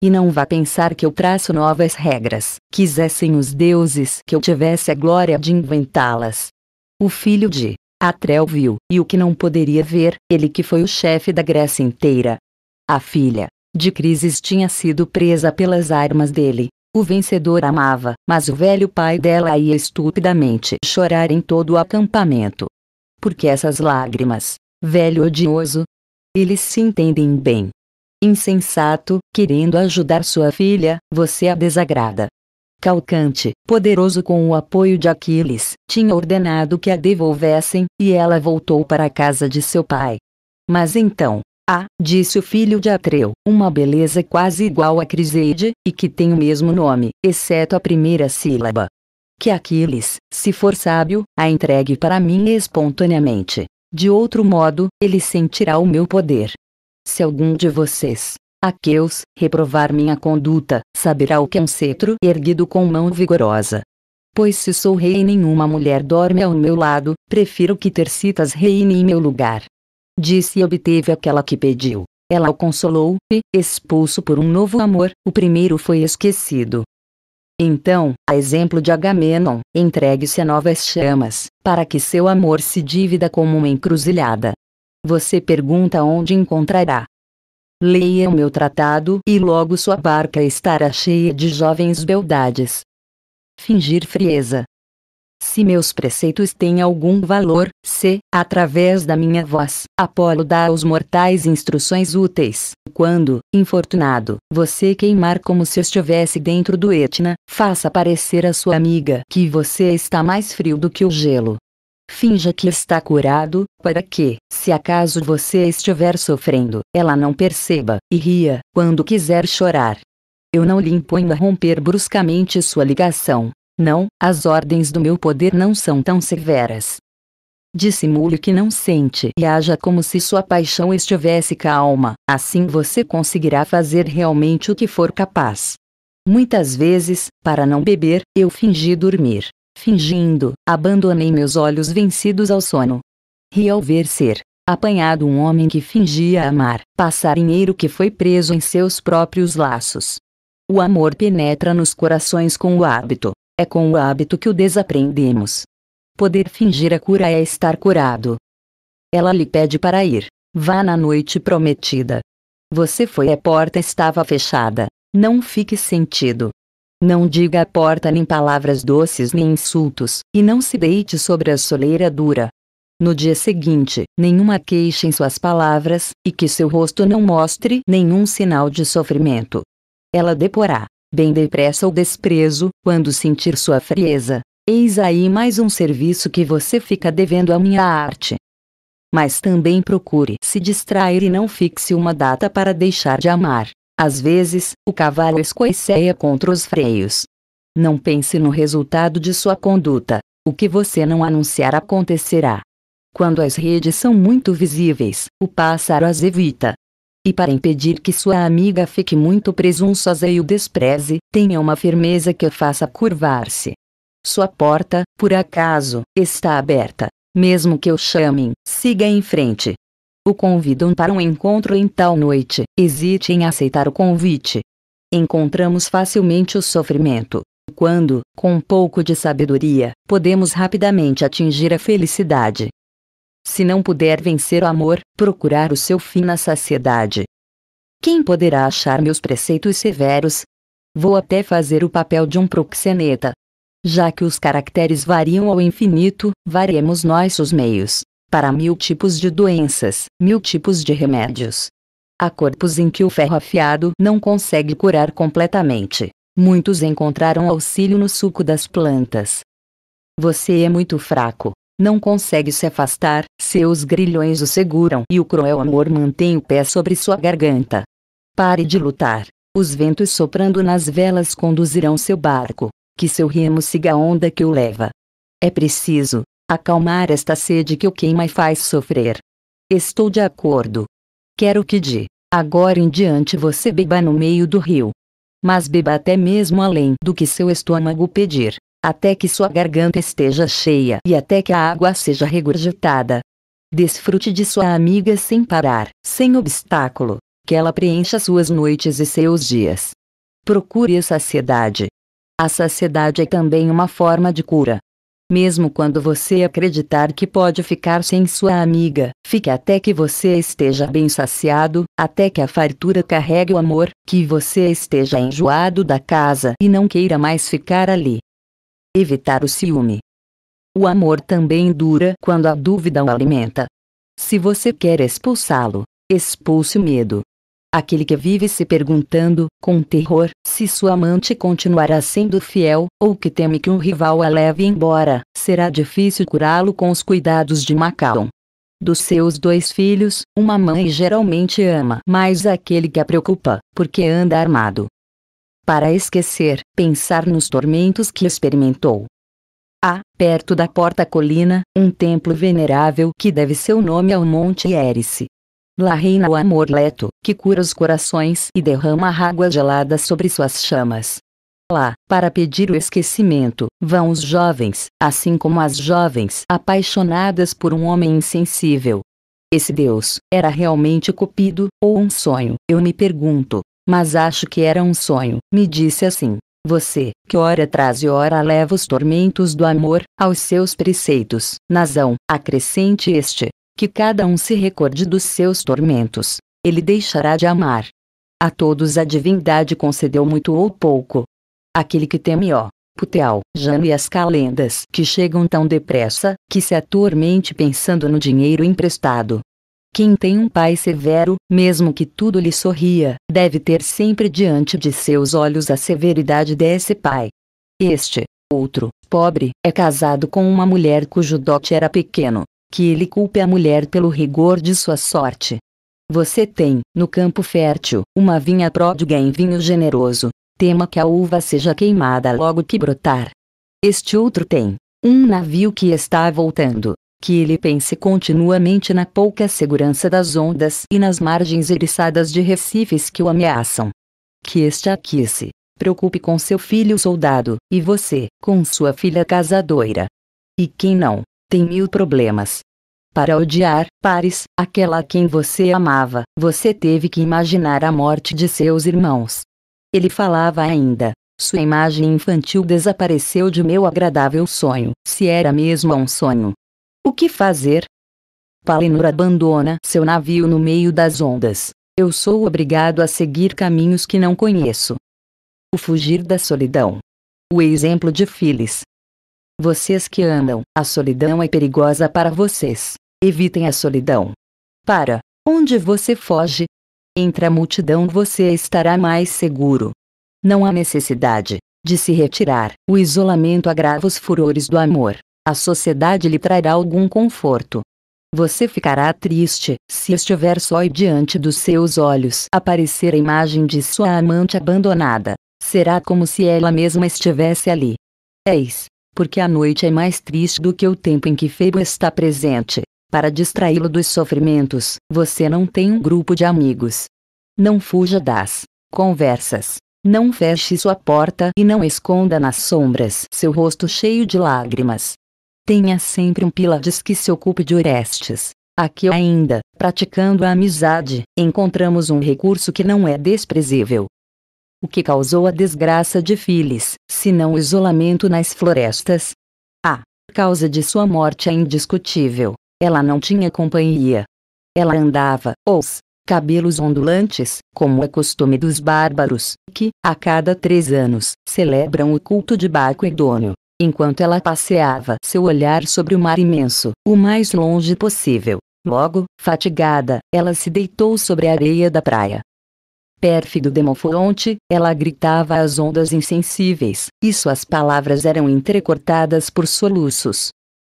E não vá pensar que eu traço novas regras, quisessem os deuses que eu tivesse a glória de inventá-las. O filho de Atrel viu, e o que não poderia ver, ele que foi o chefe da Grécia inteira. A filha de Crises tinha sido presa pelas armas dele, o vencedor amava, mas o velho pai dela ia estupidamente chorar em todo o acampamento. Por que essas lágrimas, velho odioso? Eles se entendem bem. Insensato, querendo ajudar sua filha, você a desagrada. Calcante, poderoso com o apoio de Aquiles, tinha ordenado que a devolvessem, e ela voltou para a casa de seu pai. Mas então, Ah, disse o filho de Atreu, uma beleza quase igual a Criseide, e que tem o mesmo nome, exceto a primeira sílaba. Que Aquiles, se for sábio, a entregue para mim espontaneamente. De outro modo, ele sentirá o meu poder. Se algum de vocês, aqueus, reprovar minha conduta, saberá o que é um cetro erguido com mão vigorosa. Pois se sou rei e nenhuma mulher dorme ao meu lado, prefiro que Tercitas reine em meu lugar. Disse e obteve aquela que pediu. Ela o consolou, e, expulso por um novo amor, o primeiro foi esquecido. Então, a exemplo de Agamenon, entregue-se a novas chamas, para que seu amor se divida como uma encruzilhada. Você pergunta onde encontrará. Leia o meu tratado e logo sua barca estará cheia de jovens beldades. Fingir frieza. Se meus preceitos têm algum valor, se, através da minha voz, Apolo dá aos mortais instruções úteis, quando, infortunado, você queimar como se estivesse dentro do Etna, faça parecer a sua amiga que você está mais frio do que o gelo. Finja que está curado, para que, se acaso você estiver sofrendo, ela não perceba, e ria, quando quiser chorar. Eu não lhe imponho a romper bruscamente sua ligação, não, as ordens do meu poder não são tão severas. Dissimule que não sente e haja como se sua paixão estivesse calma, assim você conseguirá fazer realmente o que for capaz. Muitas vezes, para não beber, eu fingi dormir. Fingindo, abandonei meus olhos vencidos ao sono. Ri ao ver ser apanhado um homem que fingia amar, passarinheiro que foi preso em seus próprios laços. O amor penetra nos corações com o hábito, é com o hábito que o desaprendemos. Poder fingir a cura é estar curado. Ela lhe pede para ir. Vá na noite prometida. Você foi a porta estava fechada. Não fique sentido. Não diga à porta nem palavras doces nem insultos, e não se deite sobre a soleira dura. No dia seguinte, nenhuma queixa em suas palavras, e que seu rosto não mostre nenhum sinal de sofrimento. Ela deporá bem depressa o desprezo, quando sentir sua frieza. Eis aí mais um serviço que você fica devendo à minha arte. Mas também procure se distrair e não fixe uma data para deixar de amar. Às vezes, o cavalo escoiceia contra os freios. Não pense no resultado de sua conduta. O que você não anunciar acontecerá. Quando as redes são muito visíveis, o pássaro as evita. E para impedir que sua amiga fique muito presunçosa e o despreze, tenha uma firmeza que a faça curvar-se. Sua porta, por acaso, está aberta. Mesmo que o chamem, siga em frente. O convidam para um encontro em tal noite, hesite em aceitar o convite. Encontramos facilmente o sofrimento. Quando, com um pouco de sabedoria, podemos rapidamente atingir a felicidade. Se não puder vencer o amor, procurar o seu fim na saciedade. Quem poderá achar meus preceitos severos? Vou até fazer o papel de um proxeneta. Já que os caracteres variam ao infinito, variemos nossos meios. Para mil tipos de doenças, mil tipos de remédios. Há corpos em que o ferro afiado não consegue curar completamente. Muitos encontraram auxílio no suco das plantas. Você é muito fraco, não consegue se afastar, seus grilhões o seguram e o cruel amor mantém o pé sobre sua garganta. Pare de lutar. Os ventos soprando nas velas conduzirão seu barco. Que seu remo siga a onda que o leva. É preciso acalmar esta sede que o queima e faz sofrer. Estou de acordo. Quero que de agora em diante você beba no meio do rio. Mas beba até mesmo além do que seu estômago pedir até que sua garganta esteja cheia e até que a água seja regurgitada. Desfrute de sua amiga sem parar, sem obstáculo, que ela preencha suas noites e seus dias. Procure a saciedade. A saciedade é também uma forma de cura. Mesmo quando você acreditar que pode ficar sem sua amiga, fique até que você esteja bem saciado, até que a fartura carregue o amor, que você esteja enjoado da casa e não queira mais ficar ali. Evitar o ciúme. O amor também dura quando a dúvida o alimenta. Se você quer expulsá-lo, expulse o medo. Aquele que vive se perguntando, com terror, se sua amante continuará sendo fiel, ou que teme que um rival a leve embora, será difícil curá-lo com os cuidados de Macau. Dos seus dois filhos, uma mãe geralmente ama mais aquele que a preocupa, porque anda armado. Para esquecer, pensar nos tormentos que experimentou. Há, perto da porta colina, um templo venerável que deve seu nome ao Monte Erice. Lá reina o amor leto, que cura os corações e derrama água gelada sobre suas chamas. Lá, para pedir o esquecimento, vão os jovens, assim como as jovens apaixonadas por um homem insensível. Esse Deus, era realmente Cupido, ou um sonho? Eu me pergunto. Mas acho que era um sonho, me disse assim. Você, que ora traz e ora leva os tormentos do amor, aos seus preceitos, Nazão, acrescente este. Que cada um se recorde dos seus tormentos. Ele deixará de amar. A todos a divindade concedeu muito ou pouco, aquele que teme ó, Puteal, Jano e as calendas que chegam tão depressa, que se atormente pensando no dinheiro emprestado. Quem tem um pai severo, mesmo que tudo lhe sorria, deve ter sempre diante de seus olhos a severidade desse pai. Este, outro, pobre, é casado com uma mulher cujo dote era pequeno, que ele culpe a mulher pelo rigor de sua sorte. Você tem, no campo fértil, uma vinha pródiga em vinho generoso, tema que a uva seja queimada logo que brotar. Este outro tem um navio que está voltando, que ele pense continuamente na pouca segurança das ondas e nas margens eriçadas de recifes que o ameaçam. Que este aqui se preocupe com seu filho soldado, e você, com sua filha casadoira. E quem não, tem mil problemas. Para odiar, Pares, aquela a quem você amava, você teve que imaginar a morte de seus irmãos, ele falava ainda. Sua imagem infantil desapareceu de meu agradável sonho, se era mesmo um sonho. O que fazer? Palinur abandona seu navio no meio das ondas. Eu sou obrigado a seguir caminhos que não conheço. O fugir da solidão. O exemplo de Phyllis. Vocês que andam, a solidão é perigosa para vocês. Evitem a solidão. Para, onde você foge, entre a multidão você estará mais seguro. Não há necessidade de se retirar. O isolamento agrava os furores do amor. A sociedade lhe trará algum conforto. Você ficará triste se estiver só e diante dos seus olhos aparecer a imagem de sua amante abandonada. Será como se ela mesma estivesse ali. Eis, porque a noite é mais triste do que o tempo em que Febo está presente. Para distraí-lo dos sofrimentos, você não tem um grupo de amigos. Não fuja das conversas. Não feche sua porta e não esconda nas sombras seu rosto cheio de lágrimas. Tenha sempre um Pilades que se ocupe de Orestes. Aqui ainda, praticando a amizade, encontramos um recurso que não é desprezível. O que causou a desgraça de Filis, se não o isolamento nas florestas? A causa de sua morte é indiscutível. Ela não tinha companhia. Ela andava, os cabelos ondulantes, como é costume dos bárbaros, que, a cada três anos, celebram o culto de Baco Edônio. Enquanto ela passeava seu olhar sobre o mar imenso, o mais longe possível. Logo, fatigada, ela se deitou sobre a areia da praia. Pérfido Demofonte, ela gritava às ondas insensíveis, e suas palavras eram entrecortadas por soluços.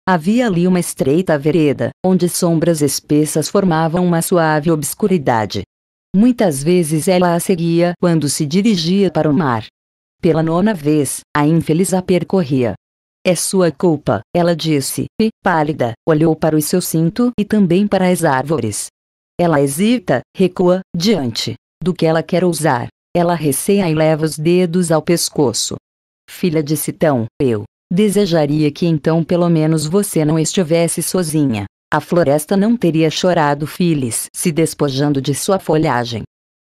Havia ali uma estreita vereda, onde sombras espessas formavam uma suave obscuridade. Muitas vezes ela a seguia quando se dirigia para o mar. Pela nona vez, a infeliz a percorria. É sua culpa, ela disse, e, pálida, olhou para o seu cinto e também para as árvores. Ela hesita, recua, diante do que ela quer usar. Ela receia e leva os dedos ao pescoço. Filha de Sitão, eu, Desejaria que então pelo menos você não estivesse sozinha. A floresta não teria chorado Filis se despojando de sua folhagem.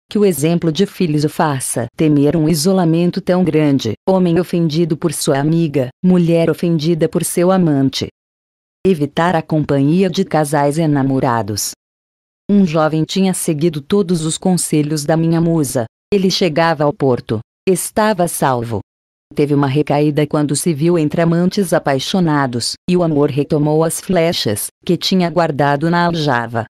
Que o exemplo de Filis o faça temer um isolamento tão grande, homem ofendido por sua amiga, mulher ofendida por seu amante. Evitar a companhia de casais enamorados. Um jovem tinha seguido todos os conselhos da minha musa. Ele chegava ao porto. Estava salvo. Teve uma recaída quando se viu entre amantes apaixonados, e o amor retomou as flechas, que tinha guardado na aljava.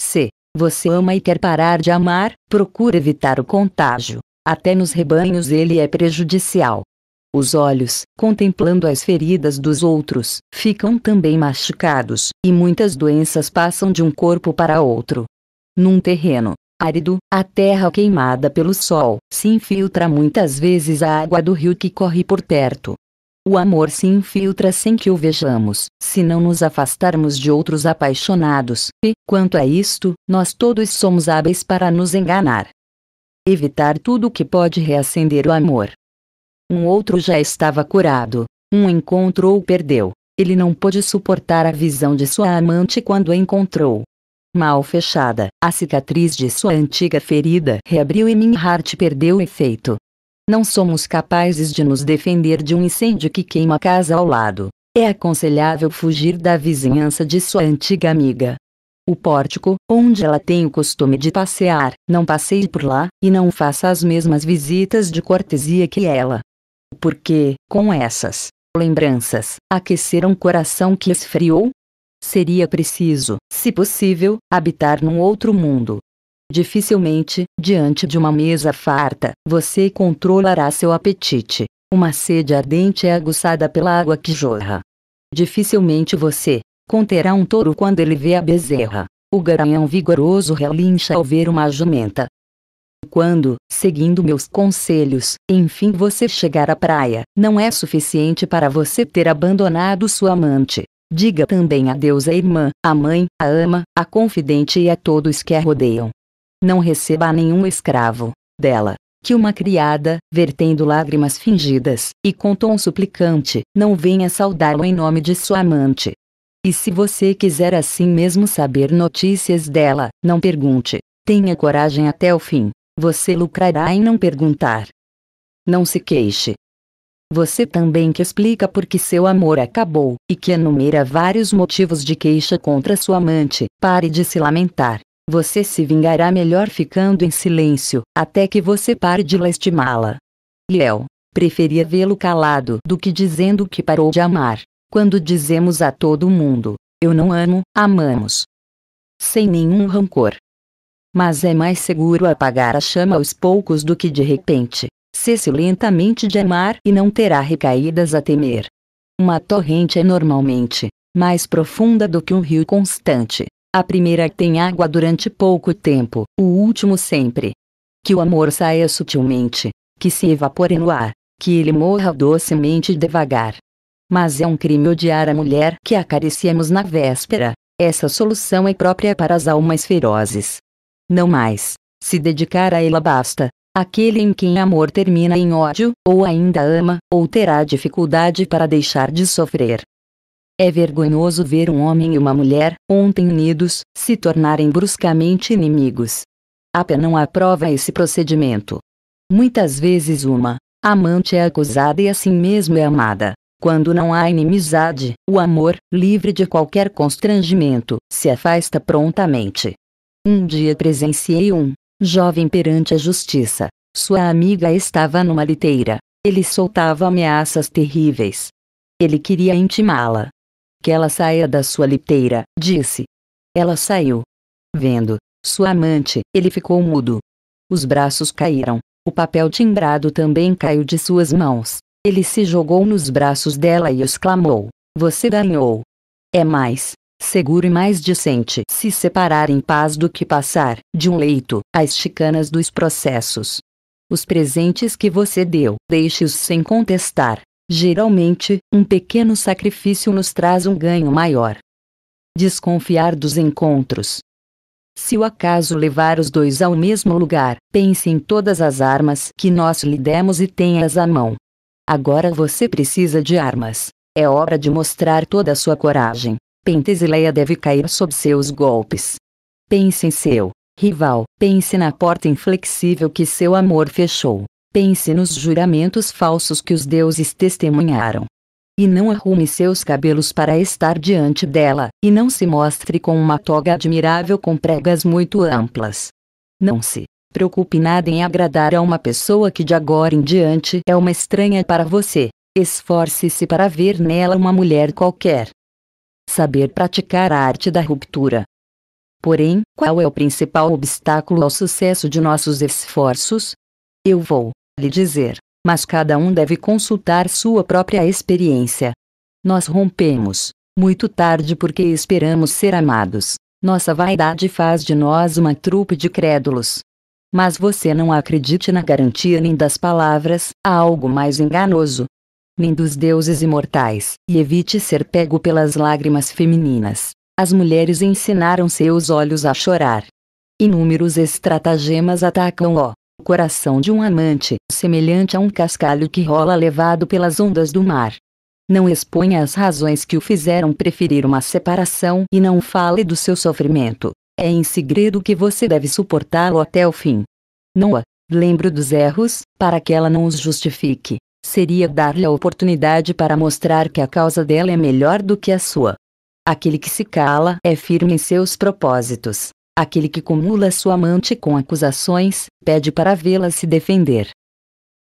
Se você ama e quer parar de amar, procure evitar o contágio. Até nos rebanhos ele é prejudicial. Os olhos, contemplando as feridas dos outros, ficam também machucados, e muitas doenças passam de um corpo para outro. Num terreno árido, a terra queimada pelo sol, se infiltra muitas vezes a água do rio que corre por perto. O amor se infiltra sem que o vejamos, se não nos afastarmos de outros apaixonados, e, quanto a isto, nós todos somos hábeis para nos enganar. Evitar tudo que pode reacender o amor. Um outro já estava curado. Um encontrou ou perdeu. Ele não pôde suportar a visão de sua amante quando a encontrou. Mal fechada, a cicatriz de sua antiga ferida reabriu e Minhart perdeu o efeito. Não somos capazes de nos defender de um incêndio que queima a casa ao lado. É aconselhável fugir da vizinhança de sua antiga amiga. O pórtico, onde ela tem o costume de passear, não passeie por lá, e não faça as mesmas visitas de cortesia que ela porque, com essas lembranças, aquecer um coração que esfriou? Seria preciso, se possível, habitar num outro mundo. Dificilmente, diante de uma mesa farta, você controlará seu apetite. Uma sede ardente é aguçada pela água que jorra. Dificilmente você conterá um touro quando ele vê a bezerra. O garanhão vigoroso relincha ao ver uma jumenta. Quando, seguindo meus conselhos, enfim você chegar à praia, não é suficiente para você ter abandonado sua amante. Diga também adeus à irmã, à mãe, à ama, à confidente e a todos que a rodeiam. Não receba nenhum escravo dela, que uma criada, vertendo lágrimas fingidas, e com tom suplicante, não venha saudá-lo em nome de sua amante. E se você quiser assim mesmo saber notícias dela, não pergunte. Tenha coragem até o fim. Você lucrará em não perguntar. Não se queixe. Você também que explica por que seu amor acabou, e que enumera vários motivos de queixa contra sua amante, pare de se lamentar. Você se vingará melhor ficando em silêncio, até que você pare de lastimá-la. Liel, preferia vê-lo calado do que dizendo que parou de amar. Quando dizemos a todo mundo, eu não amo, amamos. Sem nenhum rancor, mas é mais seguro apagar a chama aos poucos do que de repente. Cesse lentamente de amar e não terá recaídas a temer. Uma torrente é normalmente mais profunda do que um rio constante. A primeira tem água durante pouco tempo, o último sempre. Que o amor saia sutilmente, que se evapore no ar, que ele morra docemente e devagar. Mas é um crime odiar a mulher que acariciamos na véspera. Essa solução é própria para as almas ferozes. Não mais. Se dedicar a ela basta. Aquele em quem amor termina em ódio, ou ainda ama, ou terá dificuldade para deixar de sofrer. É vergonhoso ver um homem e uma mulher, ontem unidos, se tornarem bruscamente inimigos. A não aprova esse procedimento. Muitas vezes uma amante é acusada e assim mesmo é amada. Quando não há inimizade, o amor, livre de qualquer constrangimento, se afasta prontamente. Um dia presenciei um jovem perante a justiça. Sua amiga estava numa liteira. Ele soltava ameaças terríveis. Ele queria intimá-la. Que ela saia da sua liteira, disse. Ela saiu. Vendo sua amante, ele ficou mudo. Os braços caíram. O papel timbrado também caiu de suas mãos. Ele se jogou nos braços dela e exclamou: Você ganhou. É mais, seguro e mais decente se separar em paz do que passar, de um leito, as chicanas dos processos. Os presentes que você deu, deixe-os sem contestar. Geralmente, um pequeno sacrifício nos traz um ganho maior. Desconfiar dos encontros. Se o acaso levar os dois ao mesmo lugar, pense em todas as armas que nós lhe demos e tenha-as à mão. Agora você precisa de armas. É hora de mostrar toda a sua coragem. Pentesileia deve cair sob seus golpes. Pense em seu rival, pense na porta inflexível que seu amor fechou. Pense nos juramentos falsos que os deuses testemunharam. E não arrume seus cabelos para estar diante dela, e não se mostre com uma toga admirável com pregas muito amplas. Não se preocupe nada em agradar a uma pessoa que de agora em diante é uma estranha para você. Esforce-se para ver nela uma mulher qualquer saber praticar a arte da ruptura. Porém, qual é o principal obstáculo ao sucesso de nossos esforços? Eu vou lhe dizer. mas cada um deve consultar sua própria experiência. Nós rompemos, muito tarde porque esperamos ser amados. Nossa vaidade faz de nós uma trupe de crédulos. Mas você não acredite na garantia nem das palavras, há algo mais enganoso. Nem dos deuses imortais, e evite ser pego pelas lágrimas femininas. As mulheres ensinaram seus olhos a chorar. Inúmeros estratagemas atacam o coração de um amante, semelhante a um cascalho que rola levado pelas ondas do mar. Não exponha as razões que o fizeram preferir uma separação e não fale do seu sofrimento. É em segredo que você deve suportá-lo até o fim. Noa, lembre dos erros, para que ela não os justifique. Seria dar-lhe a oportunidade para mostrar que a causa dela é melhor do que a sua. Aquele que se cala é firme em seus propósitos. Aquele que cumula sua amante com acusações, pede para vê-la se defender.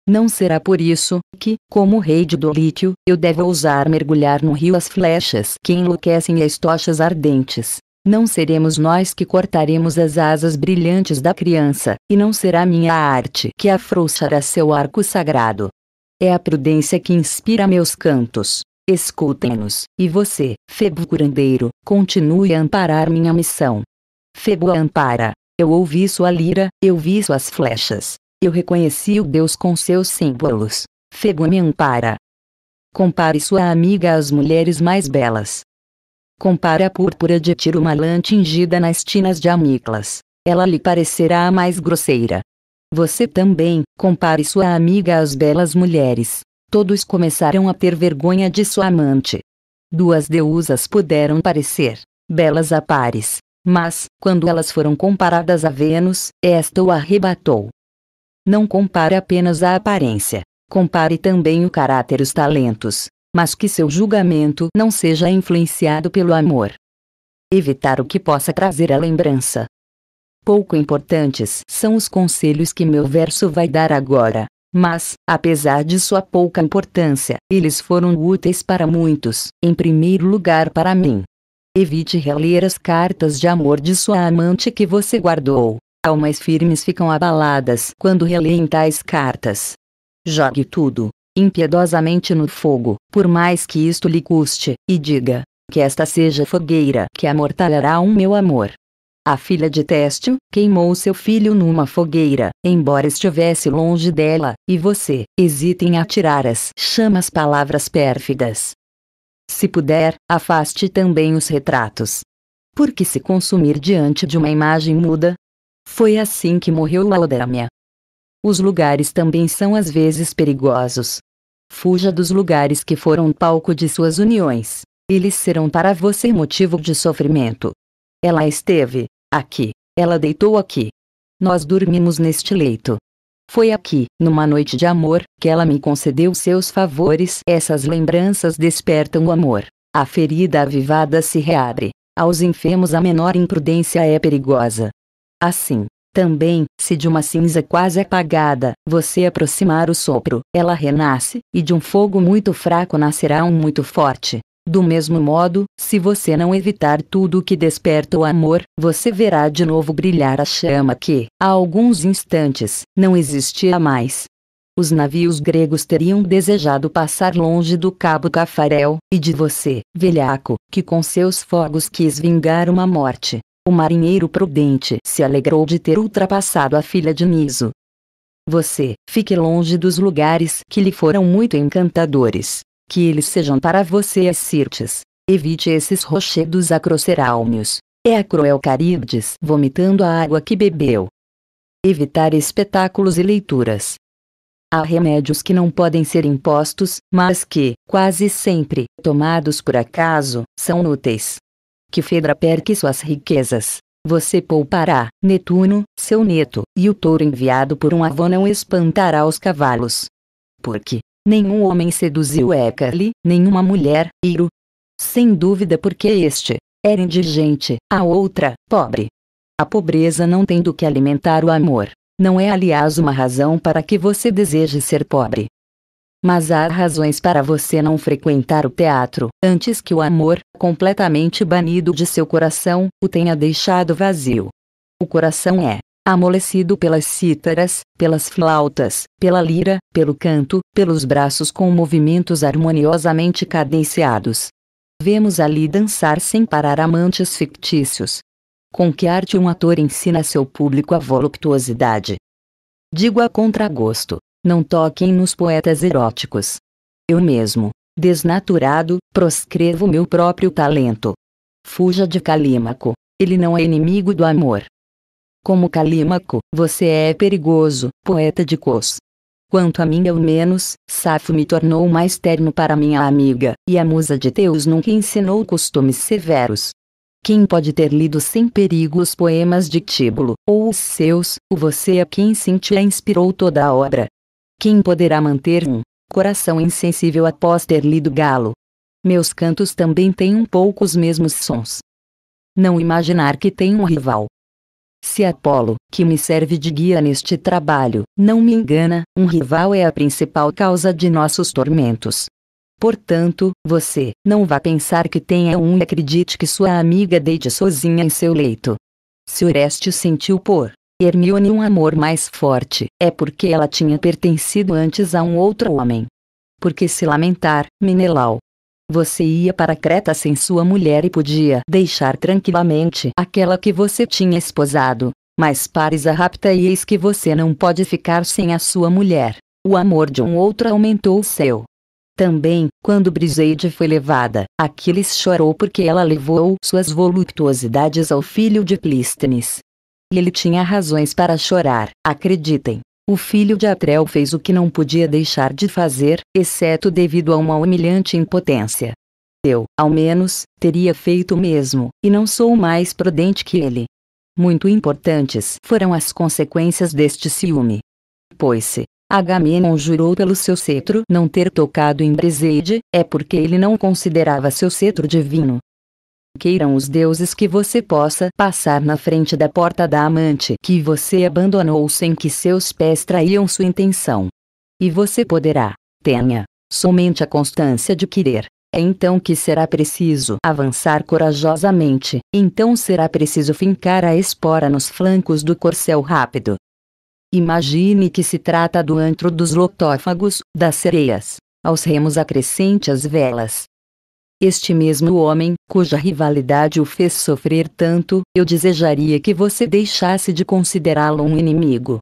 Não será por isso que, como rei de Dolítio, eu devo ousar mergulhar no rio as flechas que enlouquecem as tochas ardentes. Não seremos nós que cortaremos as asas brilhantes da criança, e não será minha arte que afrouxará seu arco sagrado. É a prudência que inspira meus cantos. Escutem-nos, e você, Febo curandeiro, continue a amparar minha missão. Febo ampara. Eu ouvi sua lira, eu vi suas flechas. Eu reconheci o Deus com seus símbolos. Febo me ampara. Compare sua amiga às mulheres mais belas. Compare a púrpura de Tirumalã tingida nas tinas de Amiclas. Ela lhe parecerá a mais grosseira. Você também, compare sua amiga às belas mulheres. Todos começaram a ter vergonha de sua amante. Duas deusas puderam parecer belas a pares. Mas, quando elas foram comparadas a Vênus, esta o arrebatou. Não compare apenas a aparência. Compare também o caráter e os talentos mas que seu julgamento não seja influenciado pelo amor. Evitar o que possa trazer a lembrança. Pouco importantes são os conselhos que meu verso vai dar agora, mas, apesar de sua pouca importância, eles foram úteis para muitos, em primeiro lugar para mim. Evite reler as cartas de amor de sua amante que você guardou. Almas firmes ficam abaladas quando releem tais cartas. Jogue tudo, impiedosamente no fogo, por mais que isto lhe custe, e diga: que esta seja fogueira que amortalhará um meu amor. A filha de Téstio queimou seu filho numa fogueira, embora estivesse longe dela, e você hesita em atirar as chamas palavras pérfidas. Se puder, afaste também os retratos. Porque se consumir diante de uma imagem muda? Foi assim que morreu Laodâmia. Os lugares também são às vezes perigosos. Fuja dos lugares que foram palco de suas uniões. Eles serão para você motivo de sofrimento. Ela esteve aqui. Ela deitou aqui. Nós dormimos neste leito. Foi aqui, numa noite de amor, que ela me concedeu seus favores. Essas lembranças despertam o amor. A ferida avivada se reabre. Aos enfermos a menor imprudência é perigosa. Assim, também, se de uma cinza quase apagada, você aproximar o sopro, ela renasce, e de um fogo muito fraco nascerá um muito forte. Do mesmo modo, se você não evitar tudo o que desperta o amor, você verá de novo brilhar a chama que, há alguns instantes, não existia mais. Os navios gregos teriam desejado passar longe do Cabo Cafarel, e de você, velhaco, que com seus fogos quis vingar uma morte. O marinheiro prudente se alegrou de ter ultrapassado a filha de Niso. Você, fique longe dos lugares que lhe foram muito encantadores. Que eles sejam para você as Sirtes. Evite esses rochedos acrocerálmios. É a cruel Caríbdes vomitando a água que bebeu. Evitar espetáculos e leituras. Há remédios que não podem ser impostos, mas que, quase sempre, tomados por acaso, são úteis que Fedra perque suas riquezas. Você poupará, Netuno, seu neto, e o touro enviado por um avô não espantará os cavalos. Porque nenhum homem seduziu Écale, nenhuma mulher, Iro. Sem dúvida porque este era indigente, a outra, pobre. A pobreza não tem do que alimentar o amor. Não é aliás uma razão para que você deseje ser pobre. Mas há razões para você não frequentar o teatro, antes que o amor, completamente banido de seu coração, o tenha deixado vazio. O coração é amolecido pelas cítaras, pelas flautas, pela lira, pelo canto, pelos braços com movimentos harmoniosamente cadenciados. Vemos ali dançar sem parar amantes fictícios. Com que arte um ator ensina seu público a voluptuosidade? Digo a contragosto, não toquem nos poetas eróticos. Eu mesmo, desnaturado, proscrevo meu próprio talento. Fuja de Calímaco, ele não é inimigo do amor. Como Calímaco, você é perigoso, poeta de cos. Quanto a mim eu menos, Safo me tornou mais terno para minha amiga, e a musa de Teus nunca ensinou costumes severos. Quem pode ter lido sem perigo os poemas de Tíbulo, ou os seus, o você a quem Cintia inspirou toda a obra? Quem poderá manter um coração insensível após ter lido Galo? Meus cantos também têm um pouco os mesmos sons. Não imaginar que tem um rival, se Apolo, que me serve de guia neste trabalho, não me engana, um rival é a principal causa de nossos tormentos. Portanto, você, não vá pensar que tenha um e acredite que sua amiga deite sozinha em seu leito. Se Orestes sentiu por Hermione um amor mais forte, é porque ela tinha pertencido antes a um outro homem. Porque se lamentar, Menelau, você ia para Creta sem sua mulher e podia deixar tranquilamente aquela que você tinha esposado. Mas Paris a rapta e eis que você não pode ficar sem a sua mulher. O amor de um outro aumentou o seu. Também, quando Briseide foi levada, Aquiles chorou porque ela levou suas voluptuosidades ao filho de Plístenes. E ele tinha razões para chorar, acreditem. O filho de Atrel fez o que não podia deixar de fazer, exceto devido a uma humilhante impotência. Eu, ao menos, teria feito o mesmo, e não sou mais prudente que ele. Muito importantes foram as consequências deste ciúme. Pois se Agamenon jurou pelo seu cetro não ter tocado em Briseide, é porque ele não considerava seu cetro divino. Queiram os deuses que você possa passar na frente da porta da amante que você abandonou sem que seus pés traíam sua intenção. E você poderá. Tenha somente a constância de querer. É então que será preciso avançar corajosamente, então será preciso fincar a espora nos flancos do corcel rápido. Imagine que se trata do antro dos lotófagos, das sereias. Aos remos acrescente as velas, este mesmo homem, cuja rivalidade o fez sofrer tanto, eu desejaria que você deixasse de considerá-lo um inimigo.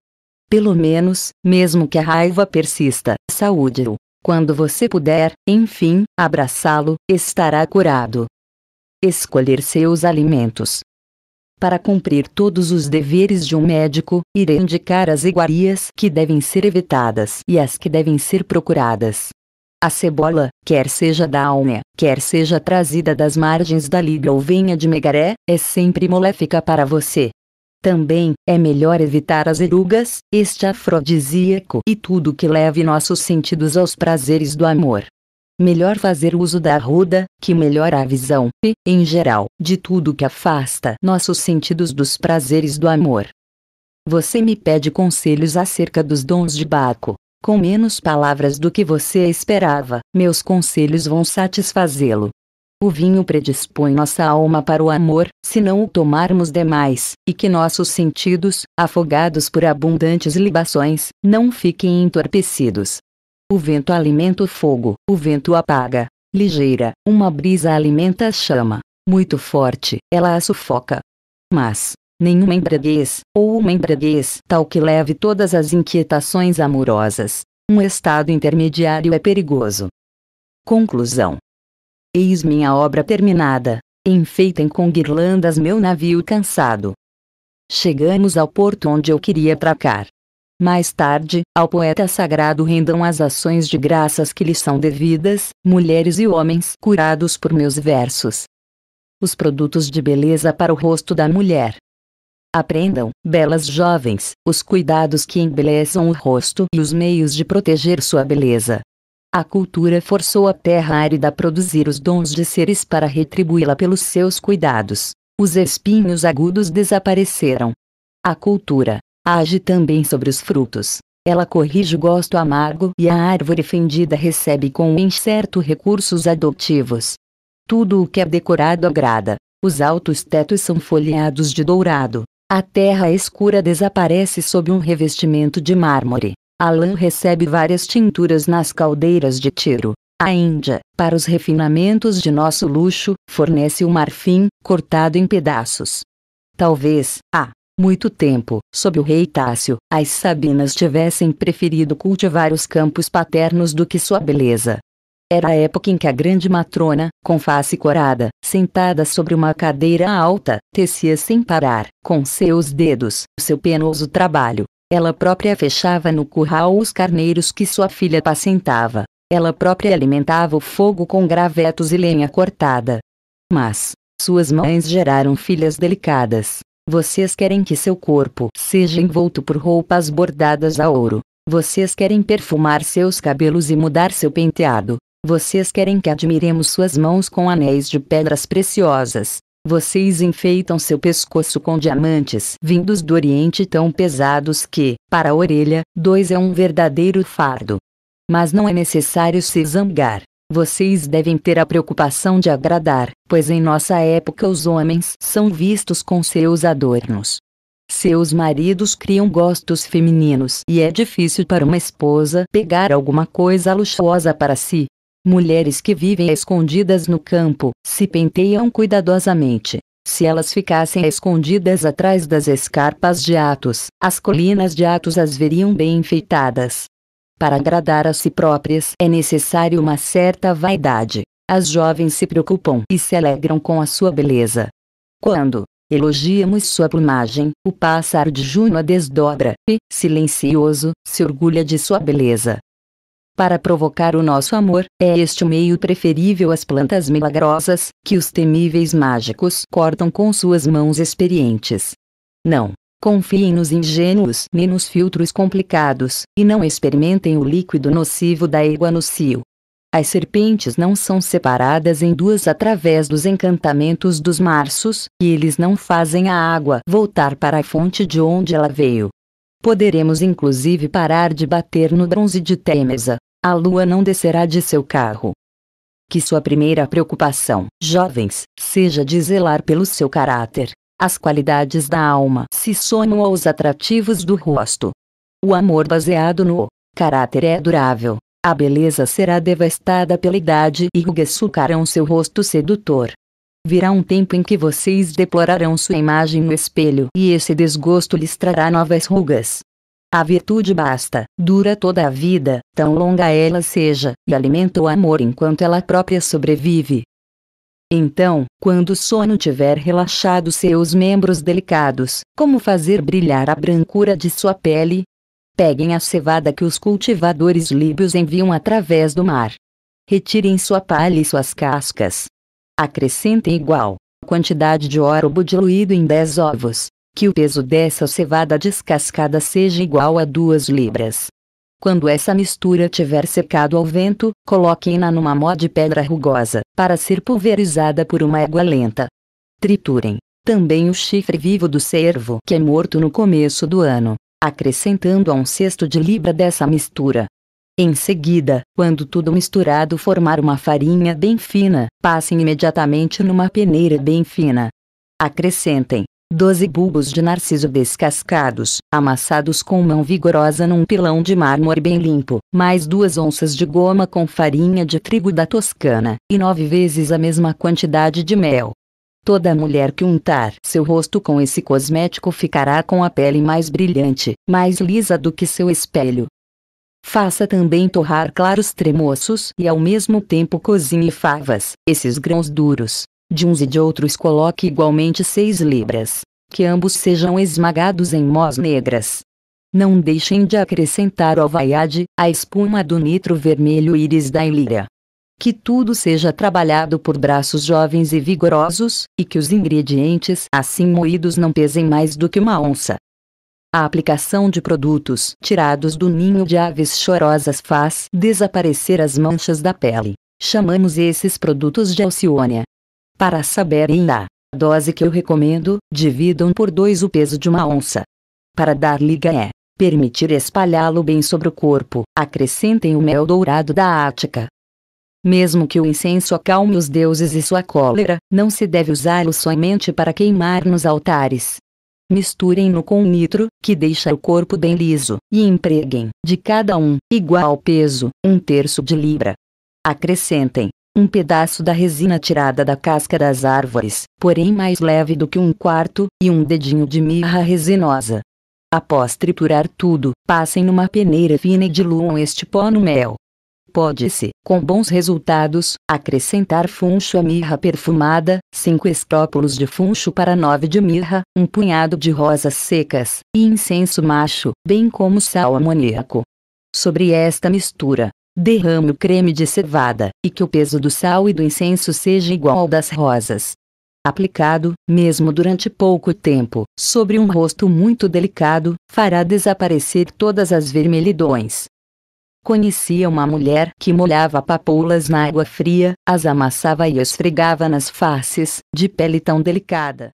Pelo menos, mesmo que a raiva persista, saúde-o. Quando você puder, enfim, abraçá-lo, estará curado. Escolher seus alimentos. Para cumprir todos os deveres de um médico, irei indicar as iguarias que devem ser evitadas e as que devem ser procuradas. A cebola, quer seja da alma, quer seja trazida das margens da Líbia ou venha de Megaré, é sempre moléfica para você. Também, é melhor evitar as erugas, este afrodisíaco e tudo que leve nossos sentidos aos prazeres do amor. Melhor fazer uso da arruda, que melhora a visão, e, em geral, de tudo que afasta nossos sentidos dos prazeres do amor. Você me pede conselhos acerca dos dons de Baco. Com menos palavras do que você esperava, meus conselhos vão satisfazê-lo. O vinho predispõe nossa alma para o amor, se não o tomarmos demais, e que nossos sentidos, afogados por abundantes libações, não fiquem entorpecidos. O vento alimenta o fogo, o vento apaga. Ligeira, uma brisa alimenta a chama. Muito forte, ela a sufoca. Mas, nenhuma embriaguez, ou uma embriaguez tal que leve todas as inquietações amorosas. Um estado intermediário é perigoso. Conclusão. Eis minha obra terminada. Enfeitem com guirlandas meu navio cansado. Chegamos ao porto onde eu queria tracar. Mais tarde, ao poeta sagrado rendam as ações de graças que lhe são devidas, mulheres e homens curados por meus versos. Os produtos de beleza para o rosto da mulher. Aprendam, belas jovens, os cuidados que embeleçam o rosto e os meios de proteger sua beleza. A cultura forçou a terra árida a produzir os dons de seres para retribuí-la pelos seus cuidados. Os espinhos agudos desapareceram. A cultura age também sobre os frutos. Ela corrige o gosto amargo e a árvore fendida recebe com incerto recursos adotivos. Tudo o que é decorado agrada. Os altos tetos são folheados de dourado, A terra escura desaparece sob um revestimento de mármore. A lã recebe várias tinturas nas caldeiras de Tiro. A Índia, para os refinamentos de nosso luxo, fornece o marfim, cortado em pedaços. Talvez, há muito tempo, sob o rei Tácio, as Sabinas tivessem preferido cultivar os campos paternos do que sua beleza. Era a época em que a grande matrona, com face corada, sentada sobre uma cadeira alta, tecia sem parar, com seus dedos, seu penoso trabalho. Ela própria fechava no curral os carneiros que sua filha apacentava. Ela própria alimentava o fogo com gravetos e lenha cortada. Mas, suas mães geraram filhas delicadas. Vocês querem que seu corpo seja envolto por roupas bordadas a ouro. Vocês querem perfumar seus cabelos e mudar seu penteado. Vocês querem que admiremos suas mãos com anéis de pedras preciosas. Vocês enfeitam seu pescoço com diamantes vindos do Oriente tão pesados que, para a orelha, dois é um verdadeiro fardo. Mas não é necessário se zangar. Vocês devem ter a preocupação de agradar, pois em nossa época os homens são vistos com seus adornos. Seus maridos criam gostos femininos e é difícil para uma esposa pegar alguma coisa luxuosa para si. Mulheres que vivem escondidas no campo se penteiam cuidadosamente. Se elas ficassem escondidas atrás das escarpas de Atos, as colinas de Atos as veriam bem enfeitadas. Para agradar a si próprias é necessário uma certa vaidade. As jovens se preocupam e se alegram com a sua beleza. Quando elogiamos sua plumagem, o pássaro de junho a desdobra e, silencioso, se orgulha de sua beleza. Para provocar o nosso amor, é este o meio preferível às plantas milagrosas, que os temíveis mágicos cortam com suas mãos experientes. Não, Confiem nos ingênuos nem nos filtros complicados, e não experimentem o líquido nocivo da égua no cio. As serpentes não são separadas em duas através dos encantamentos dos marços, e eles não fazem a água voltar para a fonte de onde ela veio. Poderemos inclusive parar de bater no bronze de Temesa. A lua não descerá de seu carro. Que sua primeira preocupação, jovens, seja de zelar pelo seu caráter, as qualidades da alma se somam aos atrativos do rosto. O amor baseado no caráter é durável. A beleza será devastada pela idade e rugas sucarão seu rosto sedutor. Virá um tempo em que vocês deplorarão sua imagem no espelho e esse desgosto lhes trará novas rugas. A virtude basta, dura toda a vida, tão longa ela seja, e alimenta o amor enquanto ela própria sobrevive. Então, quando o sono tiver relaxado seus membros delicados, como fazer brilhar a brancura de sua pele? Peguem a cevada que os cultivadores líbios enviam através do mar. Retirem sua palha e suas cascas. Acrescentem igual quantidade de orobo diluído em 10 ovos. Que o peso dessa cevada descascada seja igual a 2 libras. Quando essa mistura tiver secado ao vento, coloquem-na numa mó de pedra rugosa, para ser pulverizada por uma égua lenta. Triturem também o chifre vivo do cervo que é morto no começo do ano, acrescentando a um cesto de libra dessa mistura. Em seguida, quando tudo misturado formar uma farinha bem fina, passem imediatamente numa peneira bem fina. Acrescentem 12 bulbos de narciso descascados, amassados com mão vigorosa num pilão de mármore bem limpo, mais duas onças de goma com farinha de trigo da Toscana, e nove vezes a mesma quantidade de mel. Toda mulher que untar seu rosto com esse cosmético ficará com a pele mais brilhante, mais lisa do que seu espelho. Faça também torrar claros tremoços e ao mesmo tempo cozinhe favas, esses grãos duros, de uns e de outros coloque igualmente seis libras. Que ambos sejam esmagados em mós negras. Não deixem de acrescentar ao vaiade, a espuma do nitro vermelho íris da ilíria. Que tudo seja trabalhado por braços jovens e vigorosos, e que os ingredientes assim moídos não pesem mais do que uma onça. A aplicação de produtos tirados do ninho de aves chorosas faz desaparecer as manchas da pele. Chamamos esses produtos de alciônia. Para saberem a dose que eu recomendo, dividam por dois o peso de uma onça. Para dar liga é permitir espalhá-lo bem sobre o corpo, acrescentem o mel dourado da Ática. Mesmo que o incenso acalme os deuses e sua cólera, não se deve usá-lo somente para queimar nos altares. misturem-no com nitro, que deixa o corpo bem liso, e empreguem, de cada um, igual peso, um terço de libra. Acrescentem um pedaço da resina tirada da casca das árvores, porém mais leve do que um quarto, e um dedinho de mirra resinosa. Após triturar tudo, passem numa peneira fina e diluam este pó no mel. Pode-se, com bons resultados, acrescentar funcho a mirra perfumada, 5 estrópolos de funcho para 9 de mirra, um punhado de rosas secas, e incenso macho, bem como sal amoníaco. Sobre esta mistura, derrame o creme de cevada, e que o peso do sal e do incenso seja igual ao das rosas. Aplicado, mesmo durante pouco tempo, sobre um rosto muito delicado, fará desaparecer todas as vermelhidões. Conhecia uma mulher que molhava papoulas na água fria, as amassava e esfregava nas faces, de pele tão delicada,